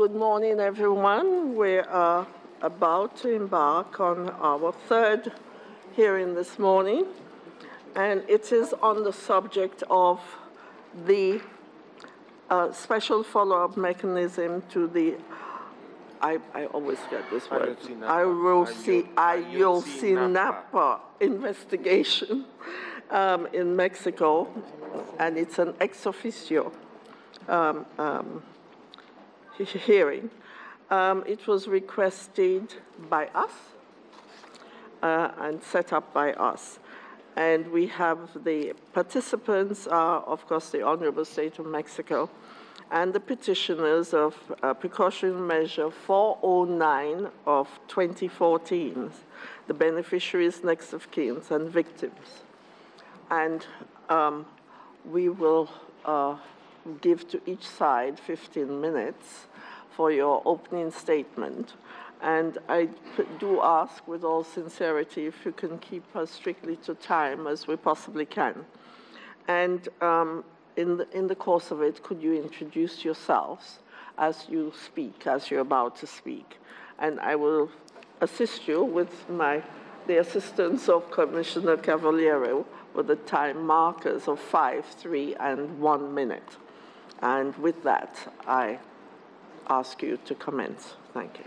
Good morning, everyone. We are about to embark on our third hearing this morning, and it is on the subject of the uh, special follow-up mechanism to the I, I always get this word. Ayotzinapa investigation um, in Mexico, and it's an ex officio um, um, hearing. Um, it was requested by us uh, and set up by us. And we have the participants are, of course, the Honorable State of Mexico and the petitioners of uh, precaution measure 409 of 2014, the beneficiaries, next of kin, and victims. And um, we will uh, give to each side 15 minutes for your opening statement. And I do ask with all sincerity if you can keep us strictly to time as we possibly can. And um, in, the, in the course of it, could you introduce yourselves as you speak, as you're about to speak? And I will assist you with my, the assistance of Commissioner Cavaliero with the time markers of five, three, and one minute. And with that, I ask you to commence. Thank you.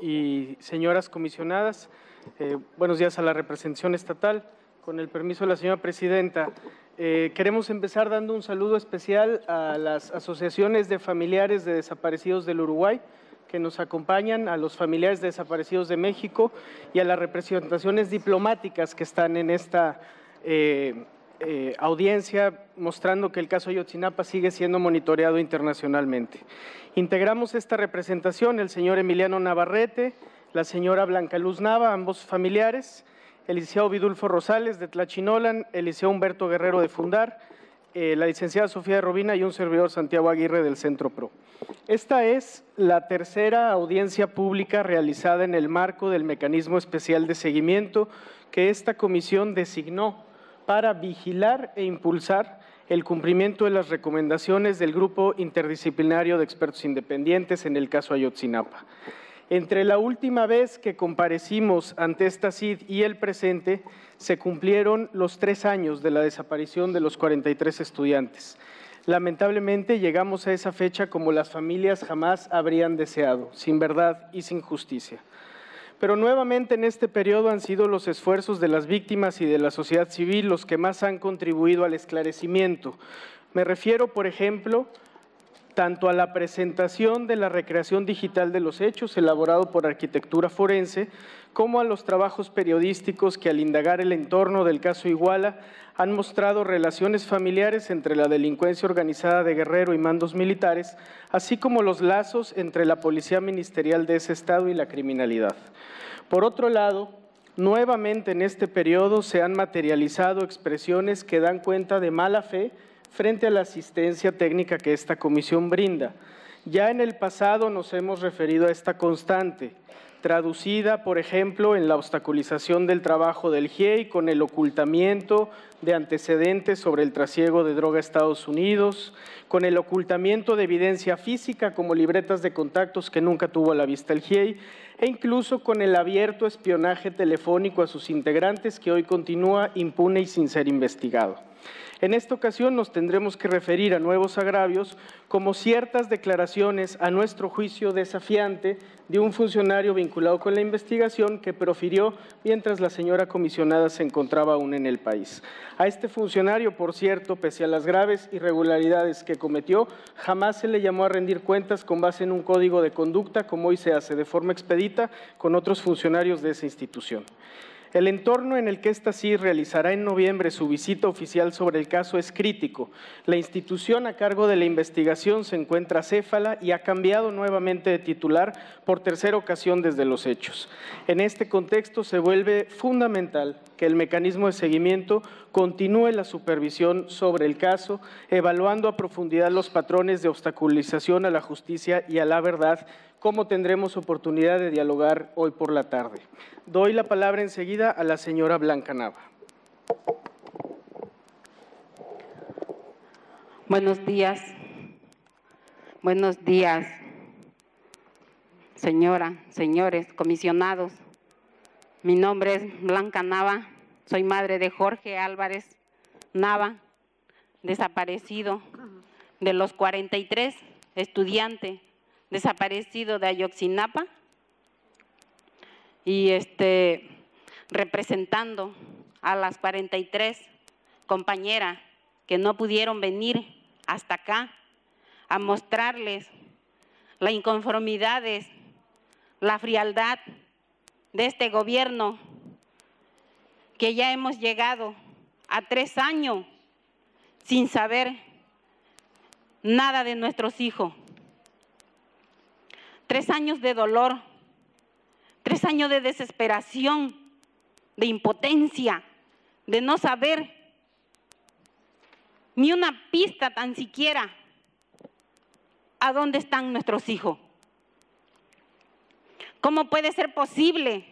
y señoras comisionadas, eh, buenos días a la representación estatal. Con el permiso de la señora presidenta, eh, queremos empezar dando un saludo especial a las asociaciones de familiares de desaparecidos del Uruguay que nos acompañan, a los familiares de desaparecidos de México y a las representaciones diplomáticas que están en esta eh, eh, audiencia, mostrando que el caso Ayotzinapa sigue siendo monitoreado internacionalmente. Integramos esta representación el señor Emiliano Navarrete, la señora Blanca Luz Nava, ambos familiares, el licenciado Vidulfo Rosales de Tlachinolan, el licenciado Humberto Guerrero de Fundar, eh, la licenciada Sofía de Robina y un servidor Santiago Aguirre del Centro PRO. Esta es la tercera audiencia pública realizada en el marco del mecanismo especial de seguimiento que esta comisión designó para vigilar e impulsar el cumplimiento de las recomendaciones del Grupo Interdisciplinario de Expertos Independientes en el caso Ayotzinapa. Entre la última vez que comparecimos ante esta CID y el presente, se cumplieron los tres años de la desaparición de los 43 estudiantes. Lamentablemente llegamos a esa fecha como las familias jamás habrían deseado, sin verdad y sin justicia. Pero nuevamente en este periodo han sido los esfuerzos de las víctimas y de la sociedad civil los que más han contribuido al esclarecimiento. Me refiero, por ejemplo, tanto a la presentación de la recreación digital de los hechos elaborado por Arquitectura Forense, como a los trabajos periodísticos que al indagar el entorno del caso Iguala han mostrado relaciones familiares entre la delincuencia organizada de Guerrero y mandos militares, así como los lazos entre la Policía Ministerial de ese estado y la criminalidad. Por otro lado, nuevamente en este periodo se han materializado expresiones que dan cuenta de mala fe frente a la asistencia técnica que esta comisión brinda. Ya en el pasado nos hemos referido a esta constante, traducida, por ejemplo, en la obstaculización del trabajo del GIEI con el ocultamiento de antecedentes sobre el trasiego de droga a Estados Unidos, con el ocultamiento de evidencia física como libretas de contactos que nunca tuvo a la vista el GIEI, e incluso con el abierto espionaje telefónico a sus integrantes que hoy continúa impune y sin ser investigado. En esta ocasión nos tendremos que referir a nuevos agravios como ciertas declaraciones a nuestro juicio desafiante de un funcionario vinculado con la investigación que profirió mientras la señora comisionada se encontraba aún en el país. A este funcionario, por cierto, pese a las graves irregularidades que cometió, jamás se le llamó a rendir cuentas con base en un código de conducta como hoy se hace de forma expedita con otros funcionarios de esa institución. El entorno en el que esta CID realizará en noviembre su visita oficial sobre el caso es crítico. La institución a cargo de la investigación se encuentra céfala y ha cambiado nuevamente de titular por tercera ocasión desde los hechos. En este contexto se vuelve fundamental que el mecanismo de seguimiento continúe la supervisión sobre el caso, evaluando a profundidad los patrones de obstaculización a la justicia y a la verdad como tendremos oportunidad de dialogar hoy por la tarde. Doy la palabra enseguida a la señora Blanca Nava. Buenos días. Buenos días, señora, señores, comisionados. Mi nombre es Blanca Nava. Soy madre de Jorge Álvarez Nava, desaparecido de los 43 estudiantes desaparecido de Ayoxinapa y este representando a las 43 compañeras que no pudieron venir hasta acá a mostrarles la inconformidad, la frialdad de este gobierno que ya hemos llegado a tres años sin saber nada de nuestros hijos. Tres años de dolor, tres años de desesperación, de impotencia, de no saber ni una pista tan siquiera a dónde están nuestros hijos. ¿Cómo puede ser posible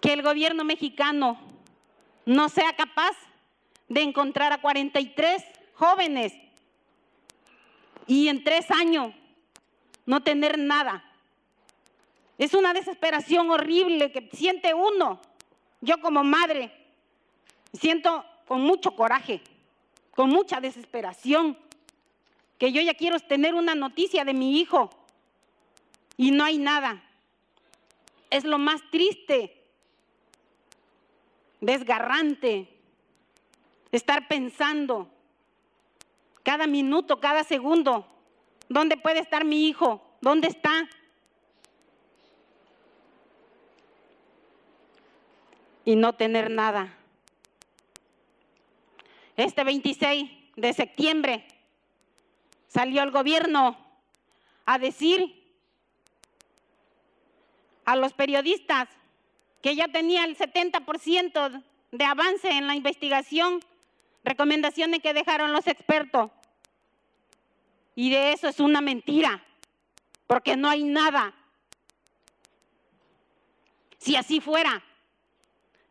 que el gobierno mexicano no sea capaz de encontrar a 43 jóvenes y en tres años no tener nada? Es una desesperación horrible que siente uno. Yo como madre siento con mucho coraje, con mucha desesperación, que yo ya quiero tener una noticia de mi hijo y no hay nada. Es lo más triste, desgarrante, estar pensando cada minuto, cada segundo, ¿dónde puede estar mi hijo? ¿Dónde está? Y no tener nada. Este 26 de septiembre salió el gobierno a decir a los periodistas que ya tenía el 70% de avance en la investigación, recomendaciones que dejaron los expertos. Y de eso es una mentira, porque no hay nada. Si así fuera,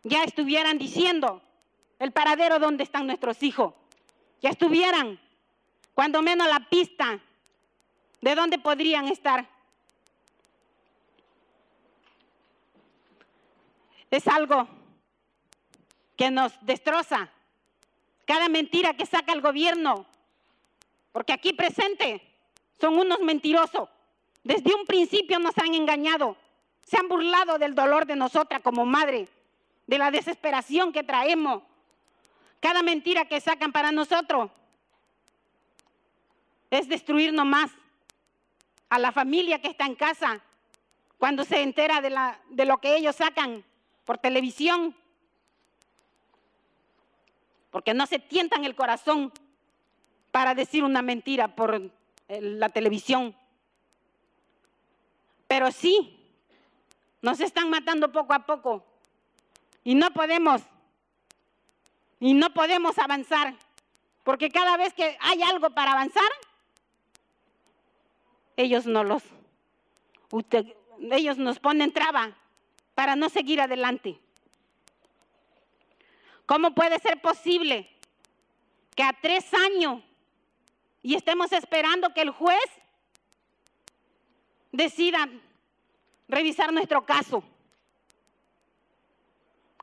ya estuvieran diciendo el paradero donde están nuestros hijos, ya estuvieran, cuando menos la pista de dónde podrían estar. es algo que nos destroza. Cada mentira que saca el gobierno, porque aquí presente son unos mentirosos. Desde un principio nos han engañado, se han burlado del dolor de nosotras como madre, de la desesperación que traemos. Cada mentira que sacan para nosotros es destruirnos más a la familia que está en casa cuando se entera de, la, de lo que ellos sacan por televisión, porque no se tientan el corazón para decir una mentira por la televisión. Pero sí, nos están matando poco a poco y no podemos, y no podemos avanzar, porque cada vez que hay algo para avanzar, ellos no los, ellos nos ponen traba para no seguir adelante. ¿Cómo puede ser posible que a tres años y estemos esperando que el juez decida revisar nuestro caso?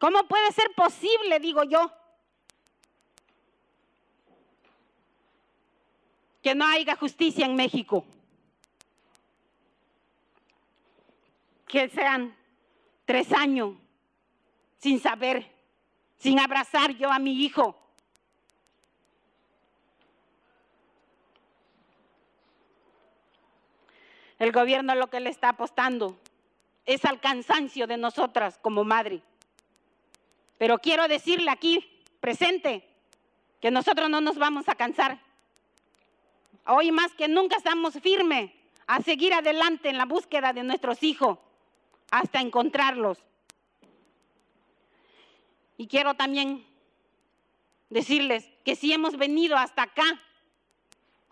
¿Cómo puede ser posible, digo yo, que no haya justicia en México? Que sean tres años sin saber, sin abrazar yo a mi hijo. El gobierno lo que le está apostando es al cansancio de nosotras como madre. Pero quiero decirle aquí, presente, que nosotros no nos vamos a cansar. Hoy más que nunca estamos firmes a seguir adelante en la búsqueda de nuestros hijos hasta encontrarlos. Y quiero también decirles que si hemos venido hasta acá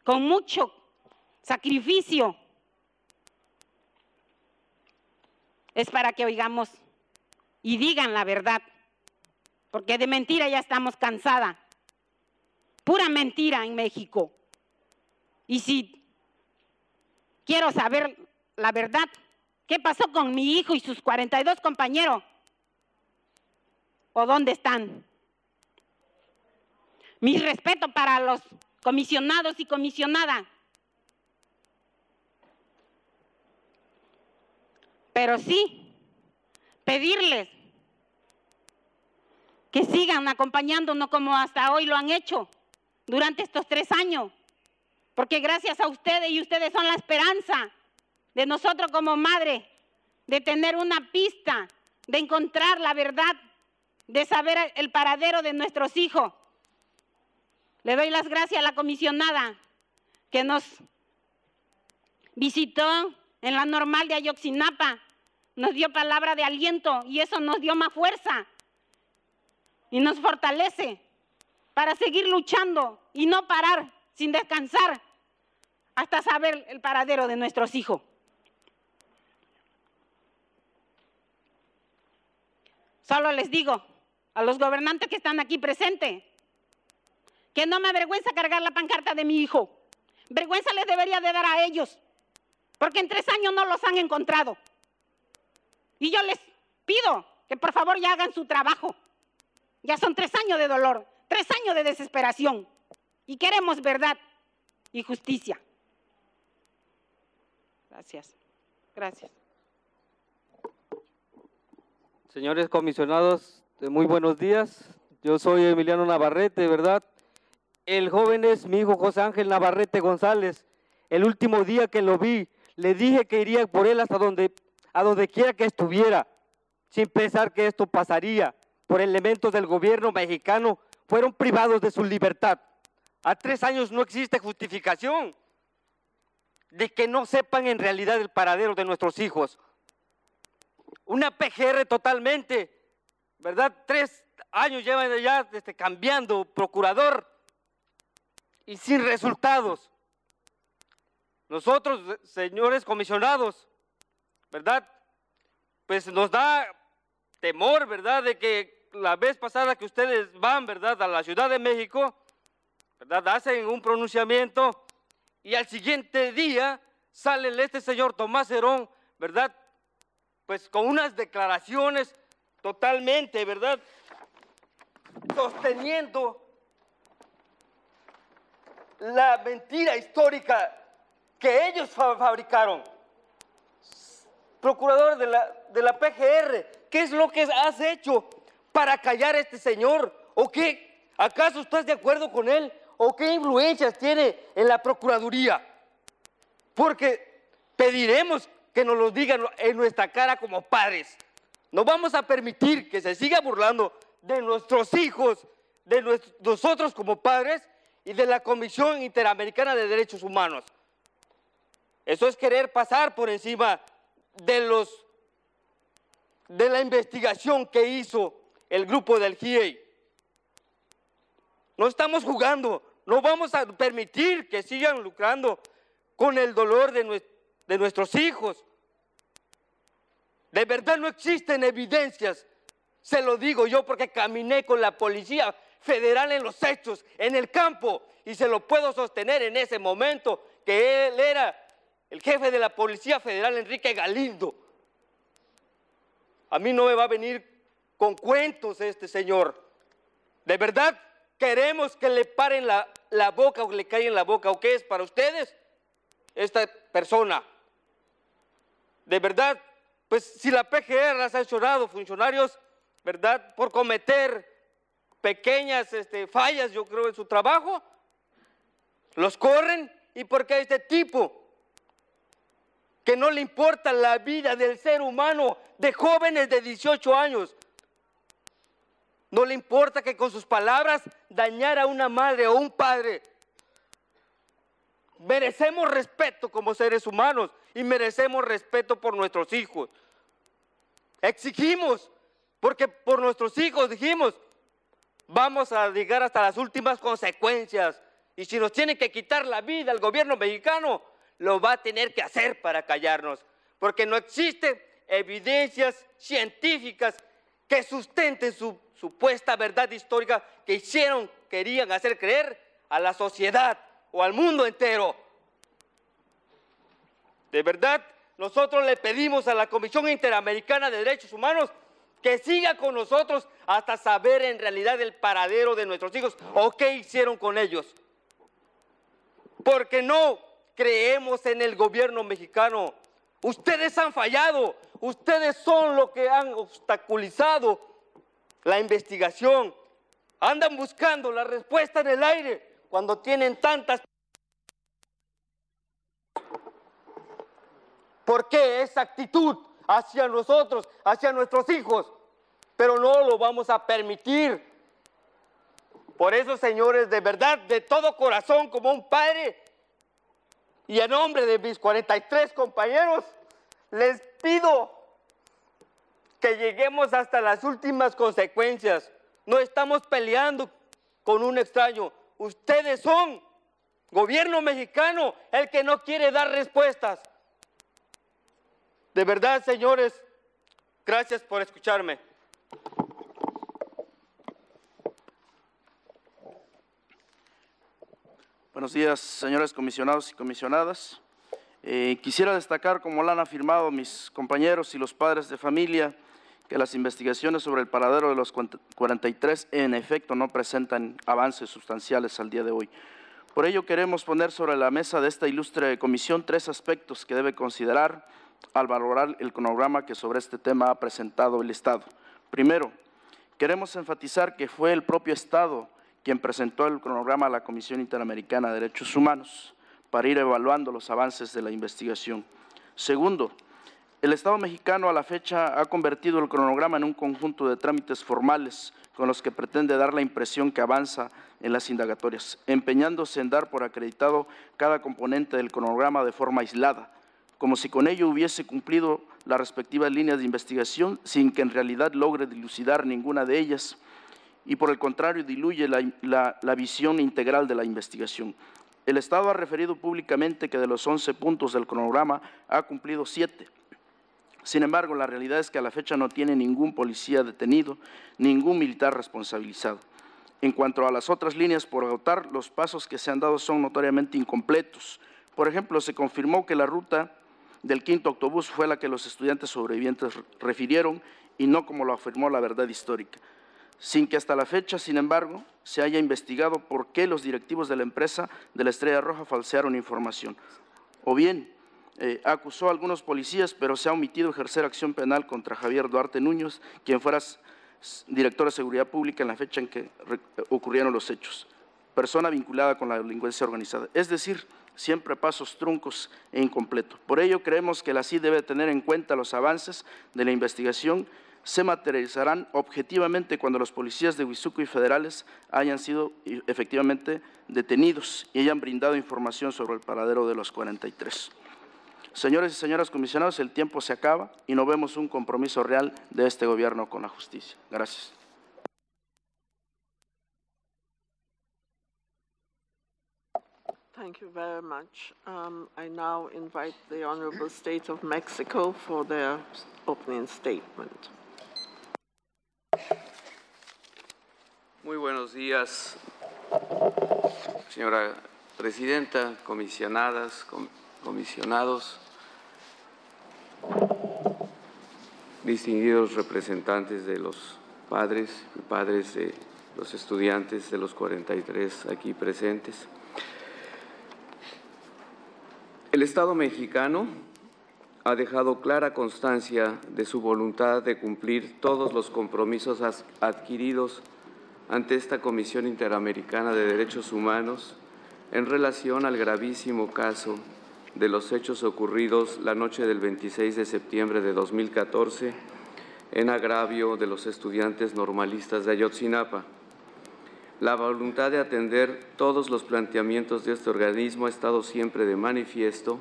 con mucho sacrificio, es para que oigamos y digan la verdad, porque de mentira ya estamos cansadas. pura mentira en México. Y si quiero saber la verdad, ¿qué pasó con mi hijo y sus 42 compañeros? ¿O dónde están? Mi respeto para los comisionados y comisionadas. Pero sí, pedirles que sigan acompañándonos como hasta hoy lo han hecho durante estos tres años. Porque gracias a ustedes y ustedes son la esperanza de nosotros como madre, de tener una pista, de encontrar la verdad, de saber el paradero de nuestros hijos. Le doy las gracias a la comisionada que nos visitó en la normal de Ayoxinapa, nos dio palabra de aliento y eso nos dio más fuerza y nos fortalece para seguir luchando y no parar sin descansar hasta saber el paradero de nuestros hijos. Solo les digo a los gobernantes que están aquí presentes, que no me avergüenza cargar la pancarta de mi hijo. Vergüenza les debería de dar a ellos, porque en tres años no los han encontrado. Y yo les pido que por favor ya hagan su trabajo. Ya son tres años de dolor, tres años de desesperación. Y queremos verdad y justicia. Gracias. Gracias. Señores comisionados, muy buenos días. Yo soy Emiliano Navarrete, ¿verdad? El joven es mi hijo José Ángel Navarrete González. El último día que lo vi, le dije que iría por él hasta donde, a donde quiera que estuviera, sin pensar que esto pasaría. Por elementos del gobierno mexicano, fueron privados de su libertad. A tres años no existe justificación de que no sepan en realidad el paradero de nuestros hijos. Una PGR totalmente, ¿verdad? Tres años llevan ya este, cambiando procurador y sin resultados. Nosotros, señores comisionados, ¿verdad? Pues nos da temor, ¿verdad? De que la vez pasada que ustedes van, ¿verdad? A la Ciudad de México, ¿verdad? Hacen un pronunciamiento y al siguiente día sale este señor Tomás Herón, ¿verdad? Pues con unas declaraciones totalmente, ¿verdad? Sosteniendo la mentira histórica que ellos fabricaron. Procurador de la, de la PGR, ¿qué es lo que has hecho para callar a este señor? ¿O qué? ¿Acaso estás de acuerdo con él? ¿O qué influencias tiene en la Procuraduría? Porque pediremos que nos lo digan en nuestra cara como padres. No vamos a permitir que se siga burlando de nuestros hijos, de nosotros como padres y de la Comisión Interamericana de Derechos Humanos. Eso es querer pasar por encima de los de la investigación que hizo el grupo del GIEI. No estamos jugando, no vamos a permitir que sigan lucrando con el dolor de, de nuestros hijos. De verdad no existen evidencias, se lo digo yo porque caminé con la policía federal en los hechos, en el campo, y se lo puedo sostener en ese momento que él era el jefe de la Policía Federal, Enrique Galindo. A mí no me va a venir con cuentos este señor. De verdad queremos que le paren la, la boca o que le caigan la boca. ¿O qué es para ustedes esta persona? De verdad, pues si la PGR ha sancionado funcionarios, ¿verdad? Por cometer pequeñas este, fallas, yo creo, en su trabajo, los corren y porque este tipo que no le importa la vida del ser humano de jóvenes de 18 años, no le importa que con sus palabras dañara a una madre o un padre. Merecemos respeto como seres humanos y merecemos respeto por nuestros hijos. Exigimos, porque por nuestros hijos dijimos, vamos a llegar hasta las últimas consecuencias. Y si nos tiene que quitar la vida el gobierno mexicano, lo va a tener que hacer para callarnos. Porque no existen evidencias científicas que sustenten su supuesta verdad histórica que hicieron, querían hacer creer a la sociedad o al mundo entero. De verdad, nosotros le pedimos a la Comisión Interamericana de Derechos Humanos que siga con nosotros hasta saber en realidad el paradero de nuestros hijos o qué hicieron con ellos. Porque no creemos en el gobierno mexicano. Ustedes han fallado, ustedes son los que han obstaculizado la investigación. Andan buscando la respuesta en el aire cuando tienen tantas... ¿Por qué esa actitud hacia nosotros, hacia nuestros hijos? Pero no lo vamos a permitir. Por eso, señores, de verdad, de todo corazón, como un padre, y en nombre de mis 43 compañeros, les pido que lleguemos hasta las últimas consecuencias. No estamos peleando con un extraño. Ustedes son gobierno mexicano el que no quiere dar respuestas. De verdad, señores, gracias por escucharme. Buenos días, señores comisionados y comisionadas. Eh, quisiera destacar, como lo han afirmado mis compañeros y los padres de familia, que las investigaciones sobre el paradero de los 43 en efecto no presentan avances sustanciales al día de hoy. Por ello queremos poner sobre la mesa de esta ilustre comisión tres aspectos que debe considerar al valorar el cronograma que sobre este tema ha presentado el Estado. Primero, queremos enfatizar que fue el propio Estado quien presentó el cronograma a la Comisión Interamericana de Derechos Humanos para ir evaluando los avances de la investigación. Segundo, el Estado mexicano a la fecha ha convertido el cronograma en un conjunto de trámites formales con los que pretende dar la impresión que avanza en las indagatorias, empeñándose en dar por acreditado cada componente del cronograma de forma aislada, como si con ello hubiese cumplido las respectivas líneas de investigación sin que en realidad logre dilucidar ninguna de ellas y por el contrario diluye la, visión integral de la investigación. El Estado ha referido públicamente que de los 11 puntos del cronograma ha cumplido 7. Sin embargo, la realidad es que a la fecha no tiene ningún policía detenido, ningún militar responsabilizado. En cuanto a las otras líneas por agotar, los pasos que se han dado son notoriamente incompletos. Por ejemplo, se confirmó que la ruta del quinto autobús fue la que los estudiantes sobrevivientes refirieron y no como lo afirmó la verdad histórica sin que hasta la fecha, sin embargo, se haya investigado por qué los directivos de la empresa de la Estrella Roja falsearon información. O bien, eh, acusó a algunos policías, pero se ha omitido ejercer acción penal contra Javier Duarte Núñez, quien fuera director de Seguridad Pública en la fecha en que ocurrieron los hechos, persona vinculada con la delincuencia organizada. Es decir, siempre pasos truncos e incompletos. Por ello, creemos que la CID debe tener en cuenta los avances de la investigación se materializarán objetivamente cuando los policías de Huizuco y federales hayan sido efectivamente detenidos y hayan brindado información sobre el paradero de los 43. Señores y señoras comisionados, el tiempo se acaba y no vemos un compromiso real de este gobierno con la justicia. Gracias. Thank you very much. Um, I now invite the Honorable State of Mexico for their opening statement. Muy buenos días, señora presidenta, comisionadas, comisionados, distinguidos representantes de los padres y padres de los estudiantes de los 43 aquí presentes. El Estado mexicano ha dejado clara constancia de su voluntad de cumplir todos los compromisos adquiridos ante esta Comisión Interamericana de Derechos Humanos en relación al gravísimo caso de los hechos ocurridos la noche del 26 de septiembre de 2014 en agravio de los estudiantes normalistas de Ayotzinapa. La voluntad de atender todos los planteamientos de este organismo ha estado siempre de manifiesto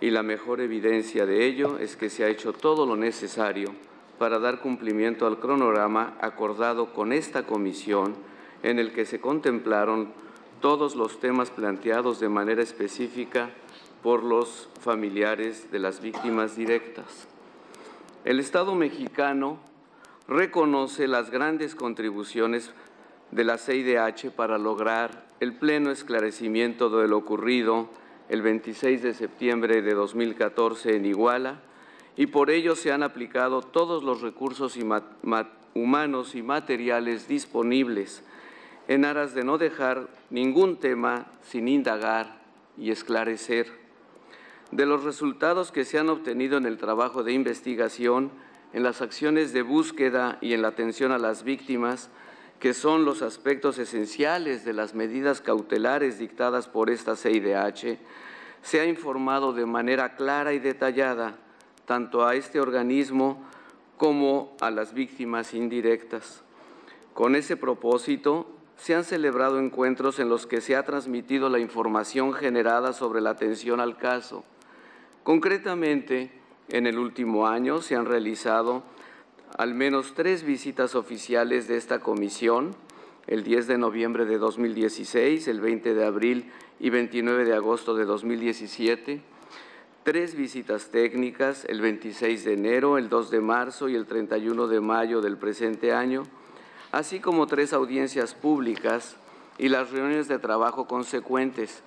y la mejor evidencia de ello es que se ha hecho todo lo necesario para dar cumplimiento al cronograma acordado con esta comisión en el que se contemplaron todos los temas planteados de manera específica por los familiares de las víctimas directas. El Estado mexicano reconoce las grandes contribuciones de la CIDH para lograr el pleno esclarecimiento de lo ocurrido el 26 de septiembre de 2014 en Iguala y por ello se han aplicado todos los recursos humanos y materiales disponibles en aras de no dejar ningún tema sin indagar y esclarecer. De los resultados que se han obtenido en el trabajo de investigación, en las acciones de búsqueda y en la atención a las víctimas, que son los aspectos esenciales de las medidas cautelares dictadas por esta CIDH, se ha informado de manera clara y detallada tanto a este organismo como a las víctimas indirectas. Con ese propósito, se han celebrado encuentros en los que se ha transmitido la información generada sobre la atención al caso. Concretamente, en el último año se han realizado al menos tres visitas oficiales de esta comisión, el 10 de noviembre de 2016, el 20 de abril y 29 de agosto de 2017, tres visitas técnicas, el 26 de enero, el 2 de marzo y el 31 de mayo del presente año, así como tres audiencias públicas y las reuniones de trabajo consecuentes,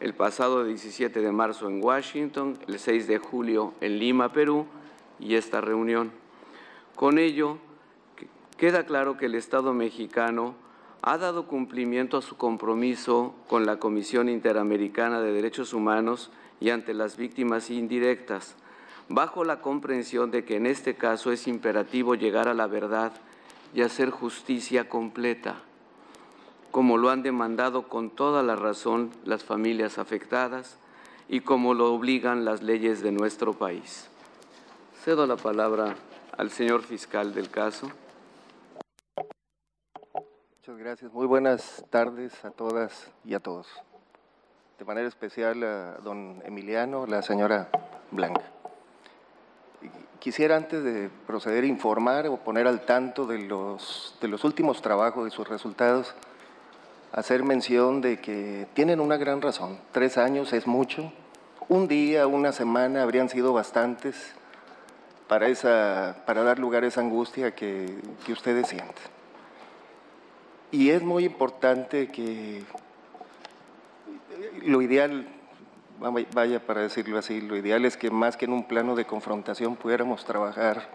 el pasado 17 de marzo en Washington, el 6 de julio en Lima, Perú, y esta reunión. Con ello, queda claro que el Estado mexicano ha dado cumplimiento a su compromiso con la Comisión Interamericana de Derechos Humanos y ante las víctimas indirectas, bajo la comprensión de que en este caso es imperativo llegar a la verdad y hacer justicia completa, como lo han demandado con toda la razón las familias afectadas y como lo obligan las leyes de nuestro país. Cedo la palabra al señor fiscal del caso. Muchas gracias. Muy buenas tardes a todas y a todos. De manera especial a don Emiliano, la señora Blanca. Quisiera antes de proceder a informar o poner al tanto de los, de los últimos trabajos y sus resultados, hacer mención de que tienen una gran razón. Tres años es mucho. Un día, una semana habrían sido bastantes para, esa, para dar lugar a esa angustia que, que ustedes sienten. Y es muy importante que lo ideal, vaya para decirlo así, lo ideal es que más que en un plano de confrontación pudiéramos trabajar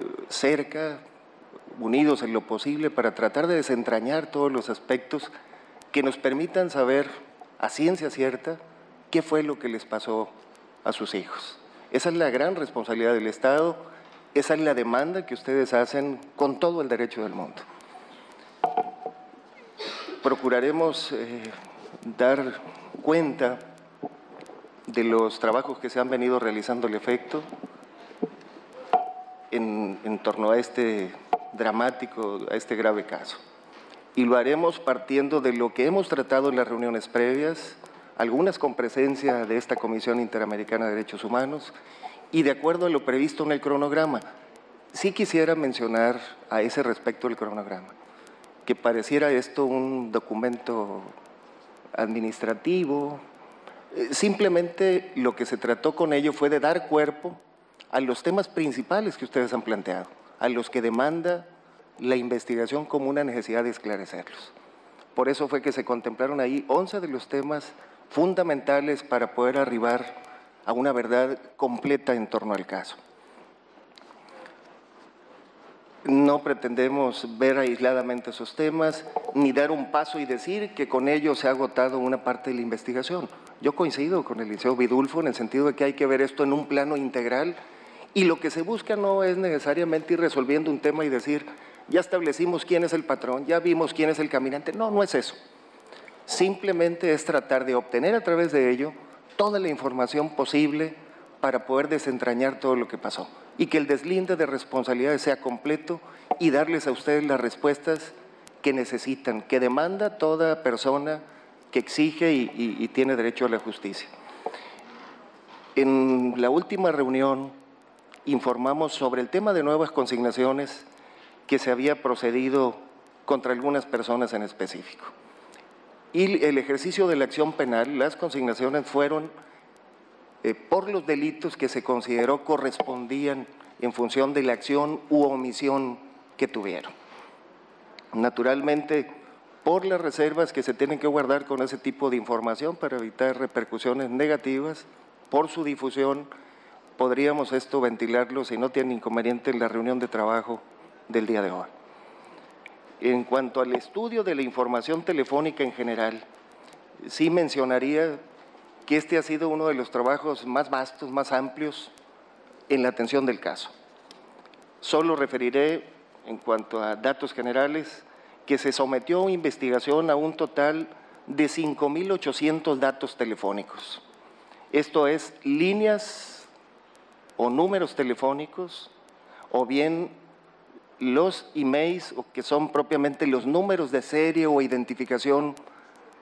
eh, cerca, unidos en lo posible, para tratar de desentrañar todos los aspectos que nos permitan saber a ciencia cierta qué fue lo que les pasó a sus hijos. Esa es la gran responsabilidad del Estado, esa es la demanda que ustedes hacen con todo el derecho del mundo. Procuraremos eh, dar cuenta de los trabajos que se han venido realizando el efecto en, en torno a este dramático, a este grave caso. Y lo haremos partiendo de lo que hemos tratado en las reuniones previas, algunas con presencia de esta Comisión Interamericana de Derechos Humanos y de acuerdo a lo previsto en el cronograma. Sí quisiera mencionar a ese respecto el cronograma, que pareciera esto un documento administrativo. Eh, simplemente lo que se trató con ello fue de dar cuerpo a los temas principales que ustedes han planteado, a los que demanda la investigación como una necesidad de esclarecerlos. Por eso fue que se contemplaron ahí 11 de los temas fundamentales para poder arribar a una verdad completa en torno al caso. No pretendemos ver aisladamente esos temas, ni dar un paso y decir que con ello se ha agotado una parte de la investigación. Yo coincido con el Liceo Vidulfo en el sentido de que hay que ver esto en un plano integral y lo que se busca no es necesariamente ir resolviendo un tema y decir, ya establecimos quién es el patrón, ya vimos quién es el caminante. No, no es eso simplemente es tratar de obtener a través de ello toda la información posible para poder desentrañar todo lo que pasó y que el deslinde de responsabilidades sea completo y darles a ustedes las respuestas que necesitan, que demanda toda persona que exige y, y tiene derecho a la justicia. En la última reunión informamos sobre el tema de nuevas consignaciones que se había procedido contra algunas personas en específico y el ejercicio de la acción penal, las consignaciones fueron eh, por los delitos que se consideró correspondían en función de la acción u omisión que tuvieron. Naturalmente, por las reservas que se tienen que guardar con ese tipo de información para evitar repercusiones negativas, por su difusión, podríamos esto ventilarlo si no tiene inconveniente en la reunión de trabajo del día de hoy. En cuanto al estudio de la información telefónica en general, sí mencionaría que este ha sido uno de los trabajos más vastos, más amplios en la atención del caso. Solo referiré, en cuanto a datos generales, que se sometió a investigación a un total de 5.800 datos telefónicos. Esto es líneas o números telefónicos o bien los emails o que son propiamente los números de serie o identificación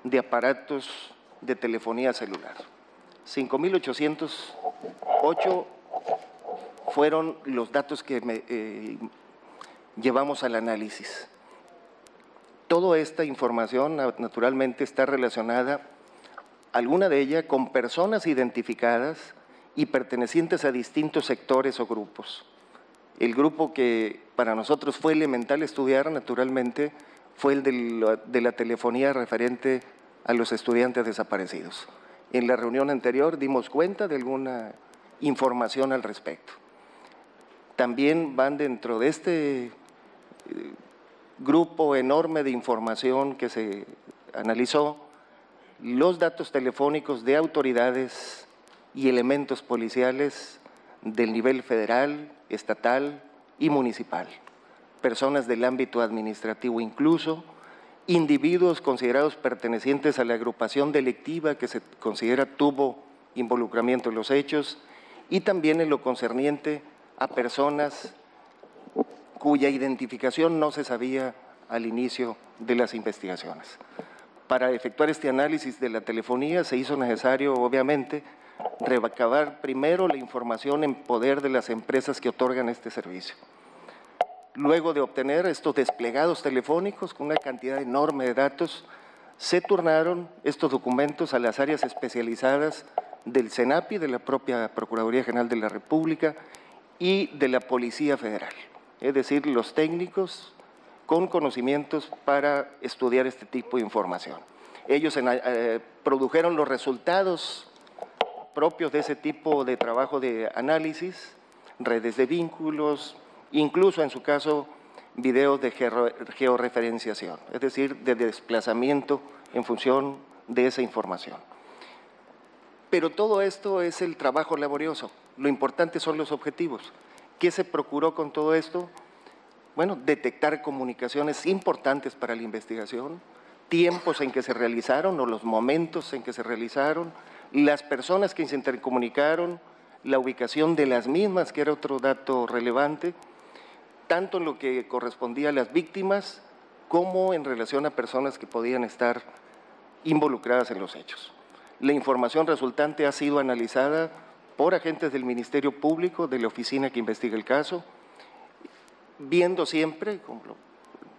de aparatos de telefonía celular. 5.808 fueron los datos que eh, llevamos al análisis. Toda esta información naturalmente está relacionada, alguna de ella con personas identificadas y pertenecientes a distintos sectores o grupos. El grupo que para nosotros fue elemental estudiar, naturalmente, fue el de la, telefonía referente a los estudiantes desaparecidos. En la reunión anterior dimos cuenta de alguna información al respecto. También van dentro de este eh, grupo enorme de información que se analizó los datos telefónicos de autoridades y elementos policiales del nivel federal, estatal y municipal, personas del ámbito administrativo incluso, individuos considerados pertenecientes a la agrupación delictiva que se considera tuvo involucramiento en los hechos y también en lo concerniente a personas cuya identificación no se sabía al inicio de las investigaciones. Para efectuar este análisis de la telefonía se hizo necesario, obviamente, recabar primero la información en poder de las empresas que otorgan este servicio. Luego de obtener estos desplegados telefónicos con una cantidad enorme de datos, se turnaron estos documentos a las áreas especializadas del CENAPI, de la propia Procuraduría General de la República y de la Policía Federal, es decir, los técnicos con conocimientos para estudiar este tipo de información. Ellos eh, produjeron los resultados propios de ese tipo de trabajo de análisis, redes de vínculos, incluso en su caso videos de georreferenciación, es decir, de desplazamiento en función de esa información. Pero todo esto es el trabajo laborioso, lo importante son los objetivos. ¿Qué se procuró con todo esto? Bueno, detectar comunicaciones importantes para la investigación, tiempos en que se realizaron o los momentos en que se realizaron, las personas que se intercomunicaron, la ubicación de las mismas, que era otro dato relevante, tanto en lo que correspondía a las víctimas como en relación a personas que podían estar involucradas en los hechos. La información resultante ha sido analizada por agentes del Ministerio Público, de la oficina que investiga el caso, viendo siempre, como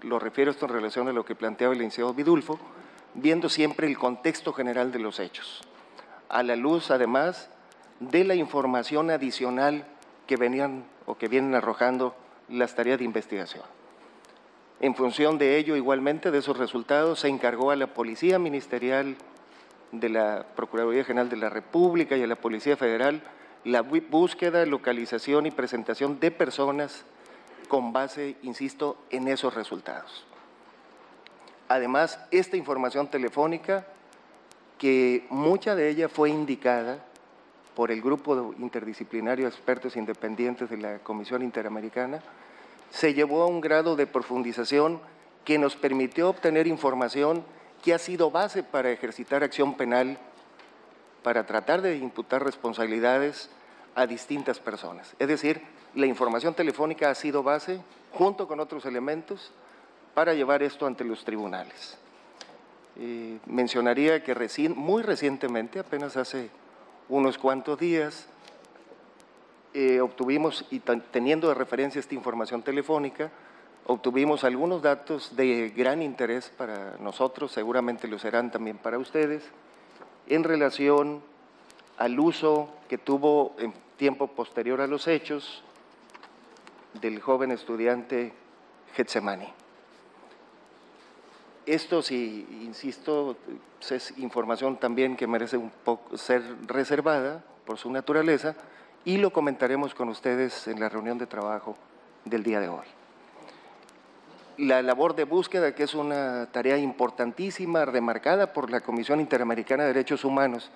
lo, refiero esto en relación a lo que planteaba el licenciado Vidulfo, viendo siempre el contexto general de los hechos a la luz además de la información adicional que venían o que vienen arrojando las tareas de investigación. En función de ello, igualmente, de esos resultados, se encargó a la Policía Ministerial de la Procuraduría General de la República y a la Policía Federal la búsqueda, localización y presentación de personas con base, insisto, en esos resultados. Además, esta información telefónica que mucha de ella fue indicada por el grupo interdisciplinario de expertos independientes de la Comisión Interamericana, se llevó a un grado de profundización que nos permitió obtener información que ha sido base para ejercitar acción penal, para tratar de imputar responsabilidades a distintas personas. Es decir, la información telefónica ha sido base, junto con otros elementos, para llevar esto ante los tribunales. Eh, mencionaría que muy recientemente, apenas hace unos cuantos días, eh, obtuvimos, y teniendo de referencia esta información telefónica, obtuvimos algunos datos de gran interés para nosotros, seguramente lo serán también para ustedes, en relación al uso que tuvo en tiempo posterior a los hechos del joven estudiante Getsemani. Esto, sí, insisto, es información también que merece un poco ser reservada por su naturaleza y lo comentaremos con ustedes en la reunión de trabajo del día de hoy. La labor de búsqueda, que es una tarea importantísima, remarcada por la Comisión Interamericana de Derechos Humanos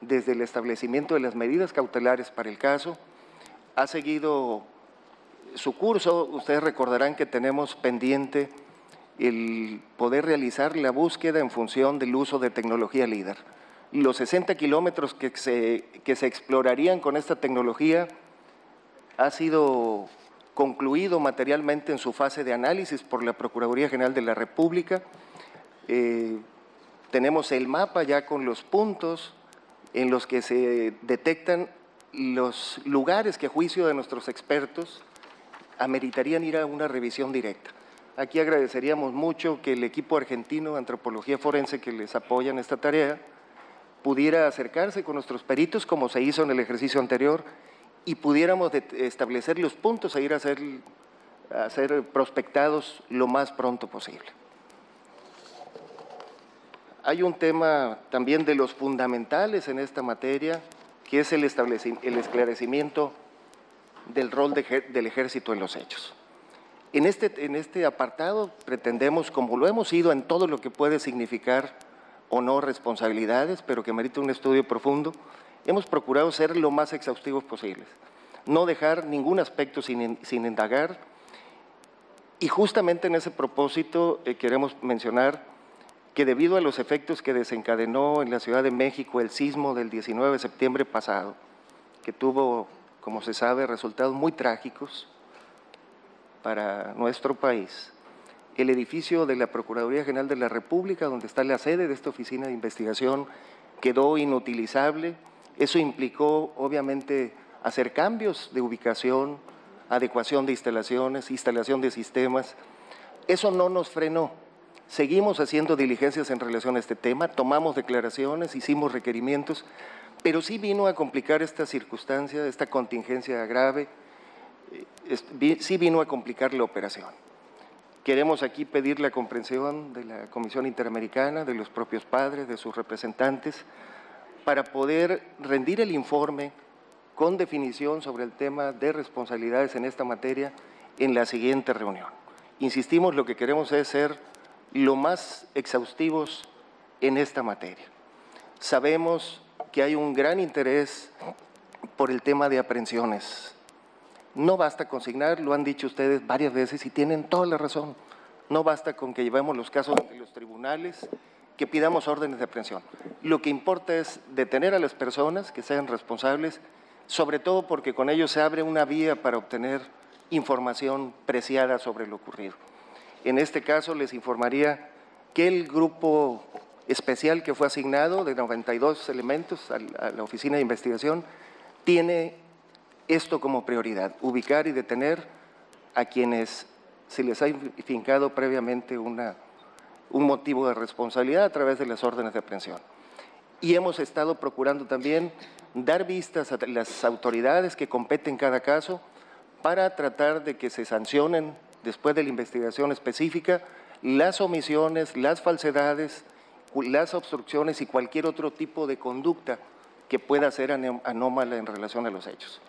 desde el establecimiento de las medidas cautelares para el caso, ha seguido su curso. Ustedes recordarán que tenemos pendiente el poder realizar la búsqueda en función del uso de tecnología líder. Los 60 kilómetros que se, que se explorarían con esta tecnología ha sido concluido materialmente en su fase de análisis por la Procuraduría General de la República. Eh, tenemos el mapa ya con los puntos en los que se detectan los lugares que a juicio de nuestros expertos ameritarían ir a una revisión directa. Aquí agradeceríamos mucho que el equipo argentino de antropología forense que les apoya en esta tarea pudiera acercarse con nuestros peritos, como se hizo en el ejercicio anterior, y pudiéramos establecer los puntos a ir a ser, a ser prospectados lo más pronto posible. Hay un tema también de los fundamentales en esta materia, que es el, el esclarecimiento del rol del ejército en los hechos. En este, en este apartado pretendemos, como lo hemos ido en todo lo que puede significar o no responsabilidades, pero que merita un estudio profundo, hemos procurado ser lo más exhaustivos posibles, no dejar ningún aspecto sin, sin indagar. Y justamente en ese propósito eh, queremos mencionar que debido a los efectos que desencadenó en la Ciudad de México el sismo del 19 de septiembre pasado, que tuvo, como se sabe, resultados muy trágicos, para nuestro país el edificio de la Procuraduría General de la República, donde está la sede de esta oficina de investigación, quedó inutilizable. Eso implicó, obviamente, hacer cambios de ubicación, adecuación de instalaciones, instalación de sistemas. Eso no nos frenó. Seguimos haciendo diligencias en relación a este tema, tomamos declaraciones, hicimos requerimientos, pero sí vino a complicar esta circunstancia, esta contingencia grave, sí vino a complicar la operación. Queremos aquí pedir la comprensión de la Comisión Interamericana, de los propios padres, de sus representantes, para poder rendir el informe con definición sobre el tema de responsabilidades en esta materia en la siguiente reunión. Insistimos, lo que queremos es ser lo más exhaustivos en esta materia. Sabemos que hay un gran interés por el tema de aprehensiones no basta consignar, lo han dicho ustedes varias veces y tienen toda la razón. No basta con que llevemos los casos ante los tribunales, que pidamos órdenes de aprehensión. Lo que importa es detener a las personas que sean responsables, sobre todo porque con ello se abre una vía para obtener información preciada sobre lo ocurrido. En este caso les informaría que el grupo especial que fue asignado de 92 elementos a la oficina de investigación tiene esto como prioridad, ubicar y detener a quienes se les ha fincado previamente una, un motivo de responsabilidad a través de las órdenes de aprehensión. Y hemos estado procurando también dar vistas a las autoridades que competen cada caso para tratar de que se sancionen, después de la investigación específica, las omisiones, las falsedades, las obstrucciones y cualquier otro tipo de conducta que pueda ser anómala en relación a los hechos.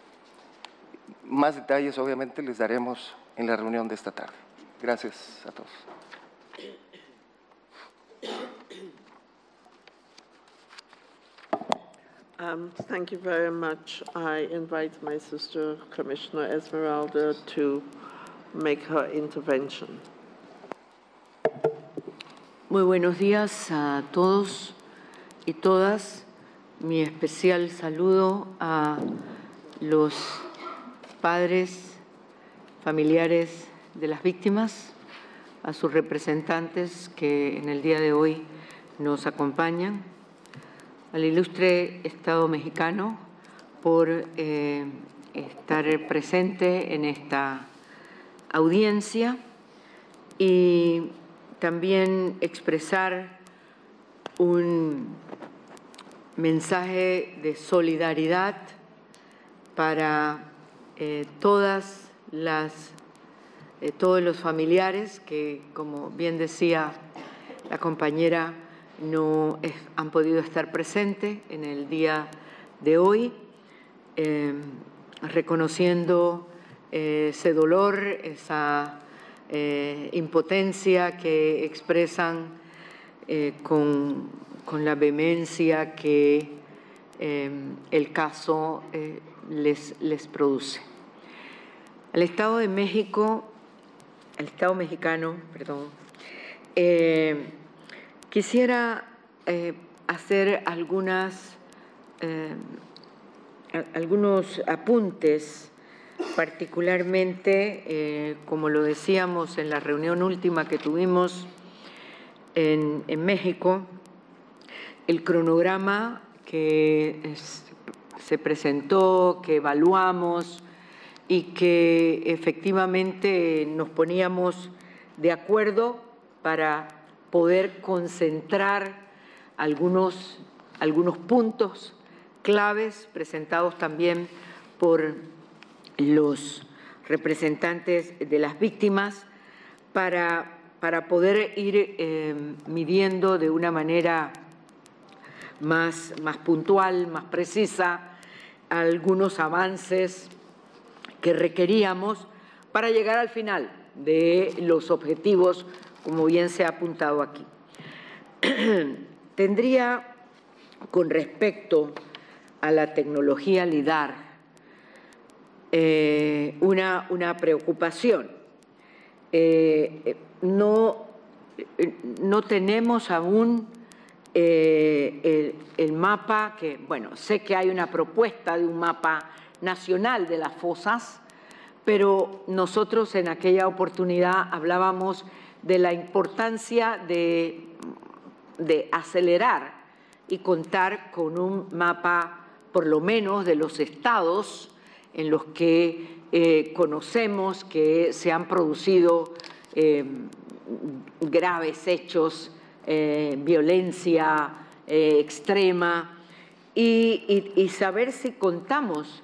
Más detalles, obviamente, les daremos en la reunión de esta tarde. Gracias a todos. Um, thank you very much. I invite my sister, Commissioner Esmeralda, to make her intervention. Muy buenos días a todos y todas. Mi especial saludo a los padres, familiares de las víctimas, a sus representantes que en el día de hoy nos acompañan, al ilustre Estado mexicano por eh, estar presente en esta audiencia y también expresar un mensaje de solidaridad para eh, todas las, eh, todos los familiares que, como bien decía la compañera no han podido estar presentes en el día de hoy, em, reconociendo eh, ese dolor, esa eh, impotencia que expresan eh, con, con, la vehemencia que el caso les, les produce. El Estado de México, el Estado mexicano, perdón, quisiera hacer algunas algunos apuntes, particularmente, eh, como lo decíamos en la reunión última que tuvimos en, México, el cronograma que se presentó, que evaluamos y que efectivamente nos poníamos de acuerdo para poder concentrar algunos, algunos puntos claves presentados también por los representantes de las víctimas para, para poder ir eh, midiendo de una manera más, más puntual, más precisa, algunos avances que requeríamos para llegar al final de los objetivos, como bien se ha apuntado aquí. Tendría con respecto a la tecnología LIDAR eh, una, una, preocupación. Eh, no, no, tenemos aún eh, el, mapa que, bueno, sé que hay una propuesta de un mapa nacional de las fosas, pero nosotros en aquella oportunidad hablábamos de la importancia de, de acelerar y contar con un mapa por lo menos de los estados en los que eh, conocemos que se han producido eh, graves hechos, eh, violencia extrema, y, saber si contamos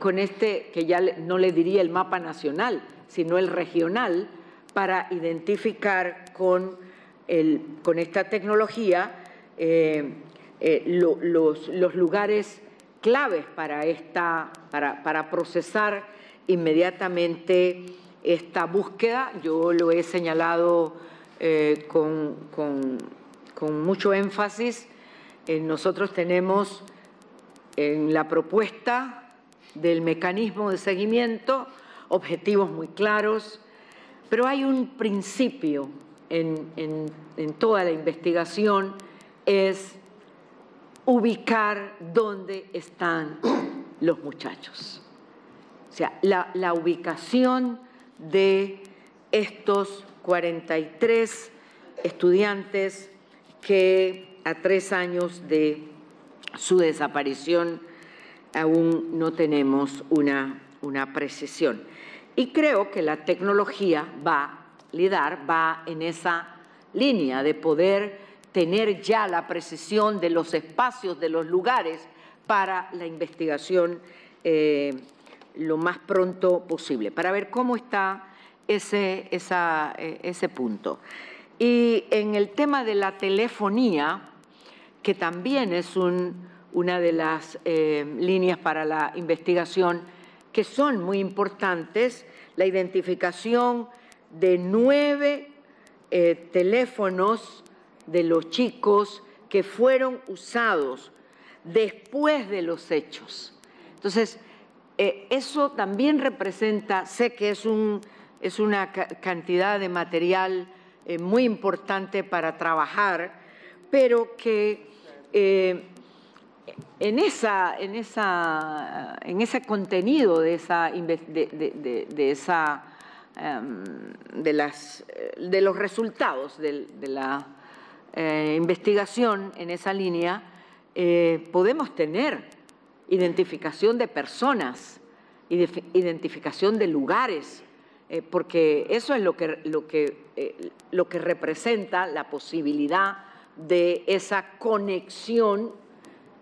con este, que ya no le diría el mapa nacional, sino el regional, para identificar con, el, con esta tecnología eh, los, lugares claves para, esta, para, procesar inmediatamente esta búsqueda. Yo lo he señalado eh, con, mucho énfasis. Eh, nosotros tenemos en la propuesta del mecanismo de seguimiento objetivos muy claros, pero hay un principio en, en toda la investigación, es ubicar dónde están los muchachos. O sea, la, ubicación de estos 43 estudiantes que a tres años de su desaparición aún no tenemos una, una precisión. Y creo que la tecnología va, LIDAR, va en esa línea de poder tener ya la precisión de los espacios, de los lugares para la investigación eh, lo más pronto posible, para ver cómo está ese, eh, ese punto. Y en el tema de la telefonía, que también es una de las eh, líneas para la investigación que son muy importantes, la identificación de nueve teléfonos de los chicos que fueron usados después de los hechos. Entonces, eh, eso también representa, sé que es, un, es una cantidad de material eh, muy importante para trabajar, pero que eh, en, esa, en, esa, en ese contenido de, esa, de, esa, em, de, las, de los resultados de la eh, investigación en esa línea, eh, podemos tener identificación de personas, identificación de lugares, eh, porque eso es lo que, lo, que, lo que representa la posibilidad de esa conexión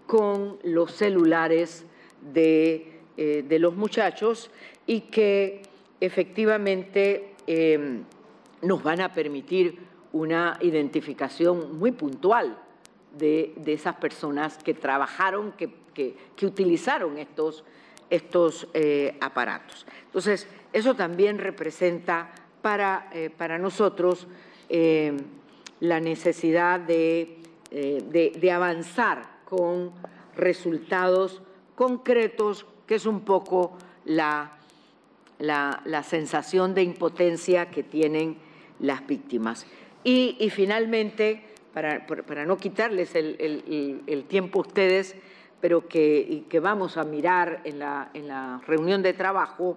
con los celulares de, de los muchachos y que efectivamente nos van a permitir una identificación muy puntual de, esas personas que trabajaron, que, que, utilizaron estos, estos eh, aparatos. Entonces, eso también representa para, eh, para nosotros eh, la necesidad de, de, avanzar con resultados concretos, que es un poco la, la, sensación de impotencia que tienen las víctimas. Y, finalmente, para, para, no quitarles el, el, tiempo a ustedes, pero que, vamos a mirar en la, reunión de trabajo,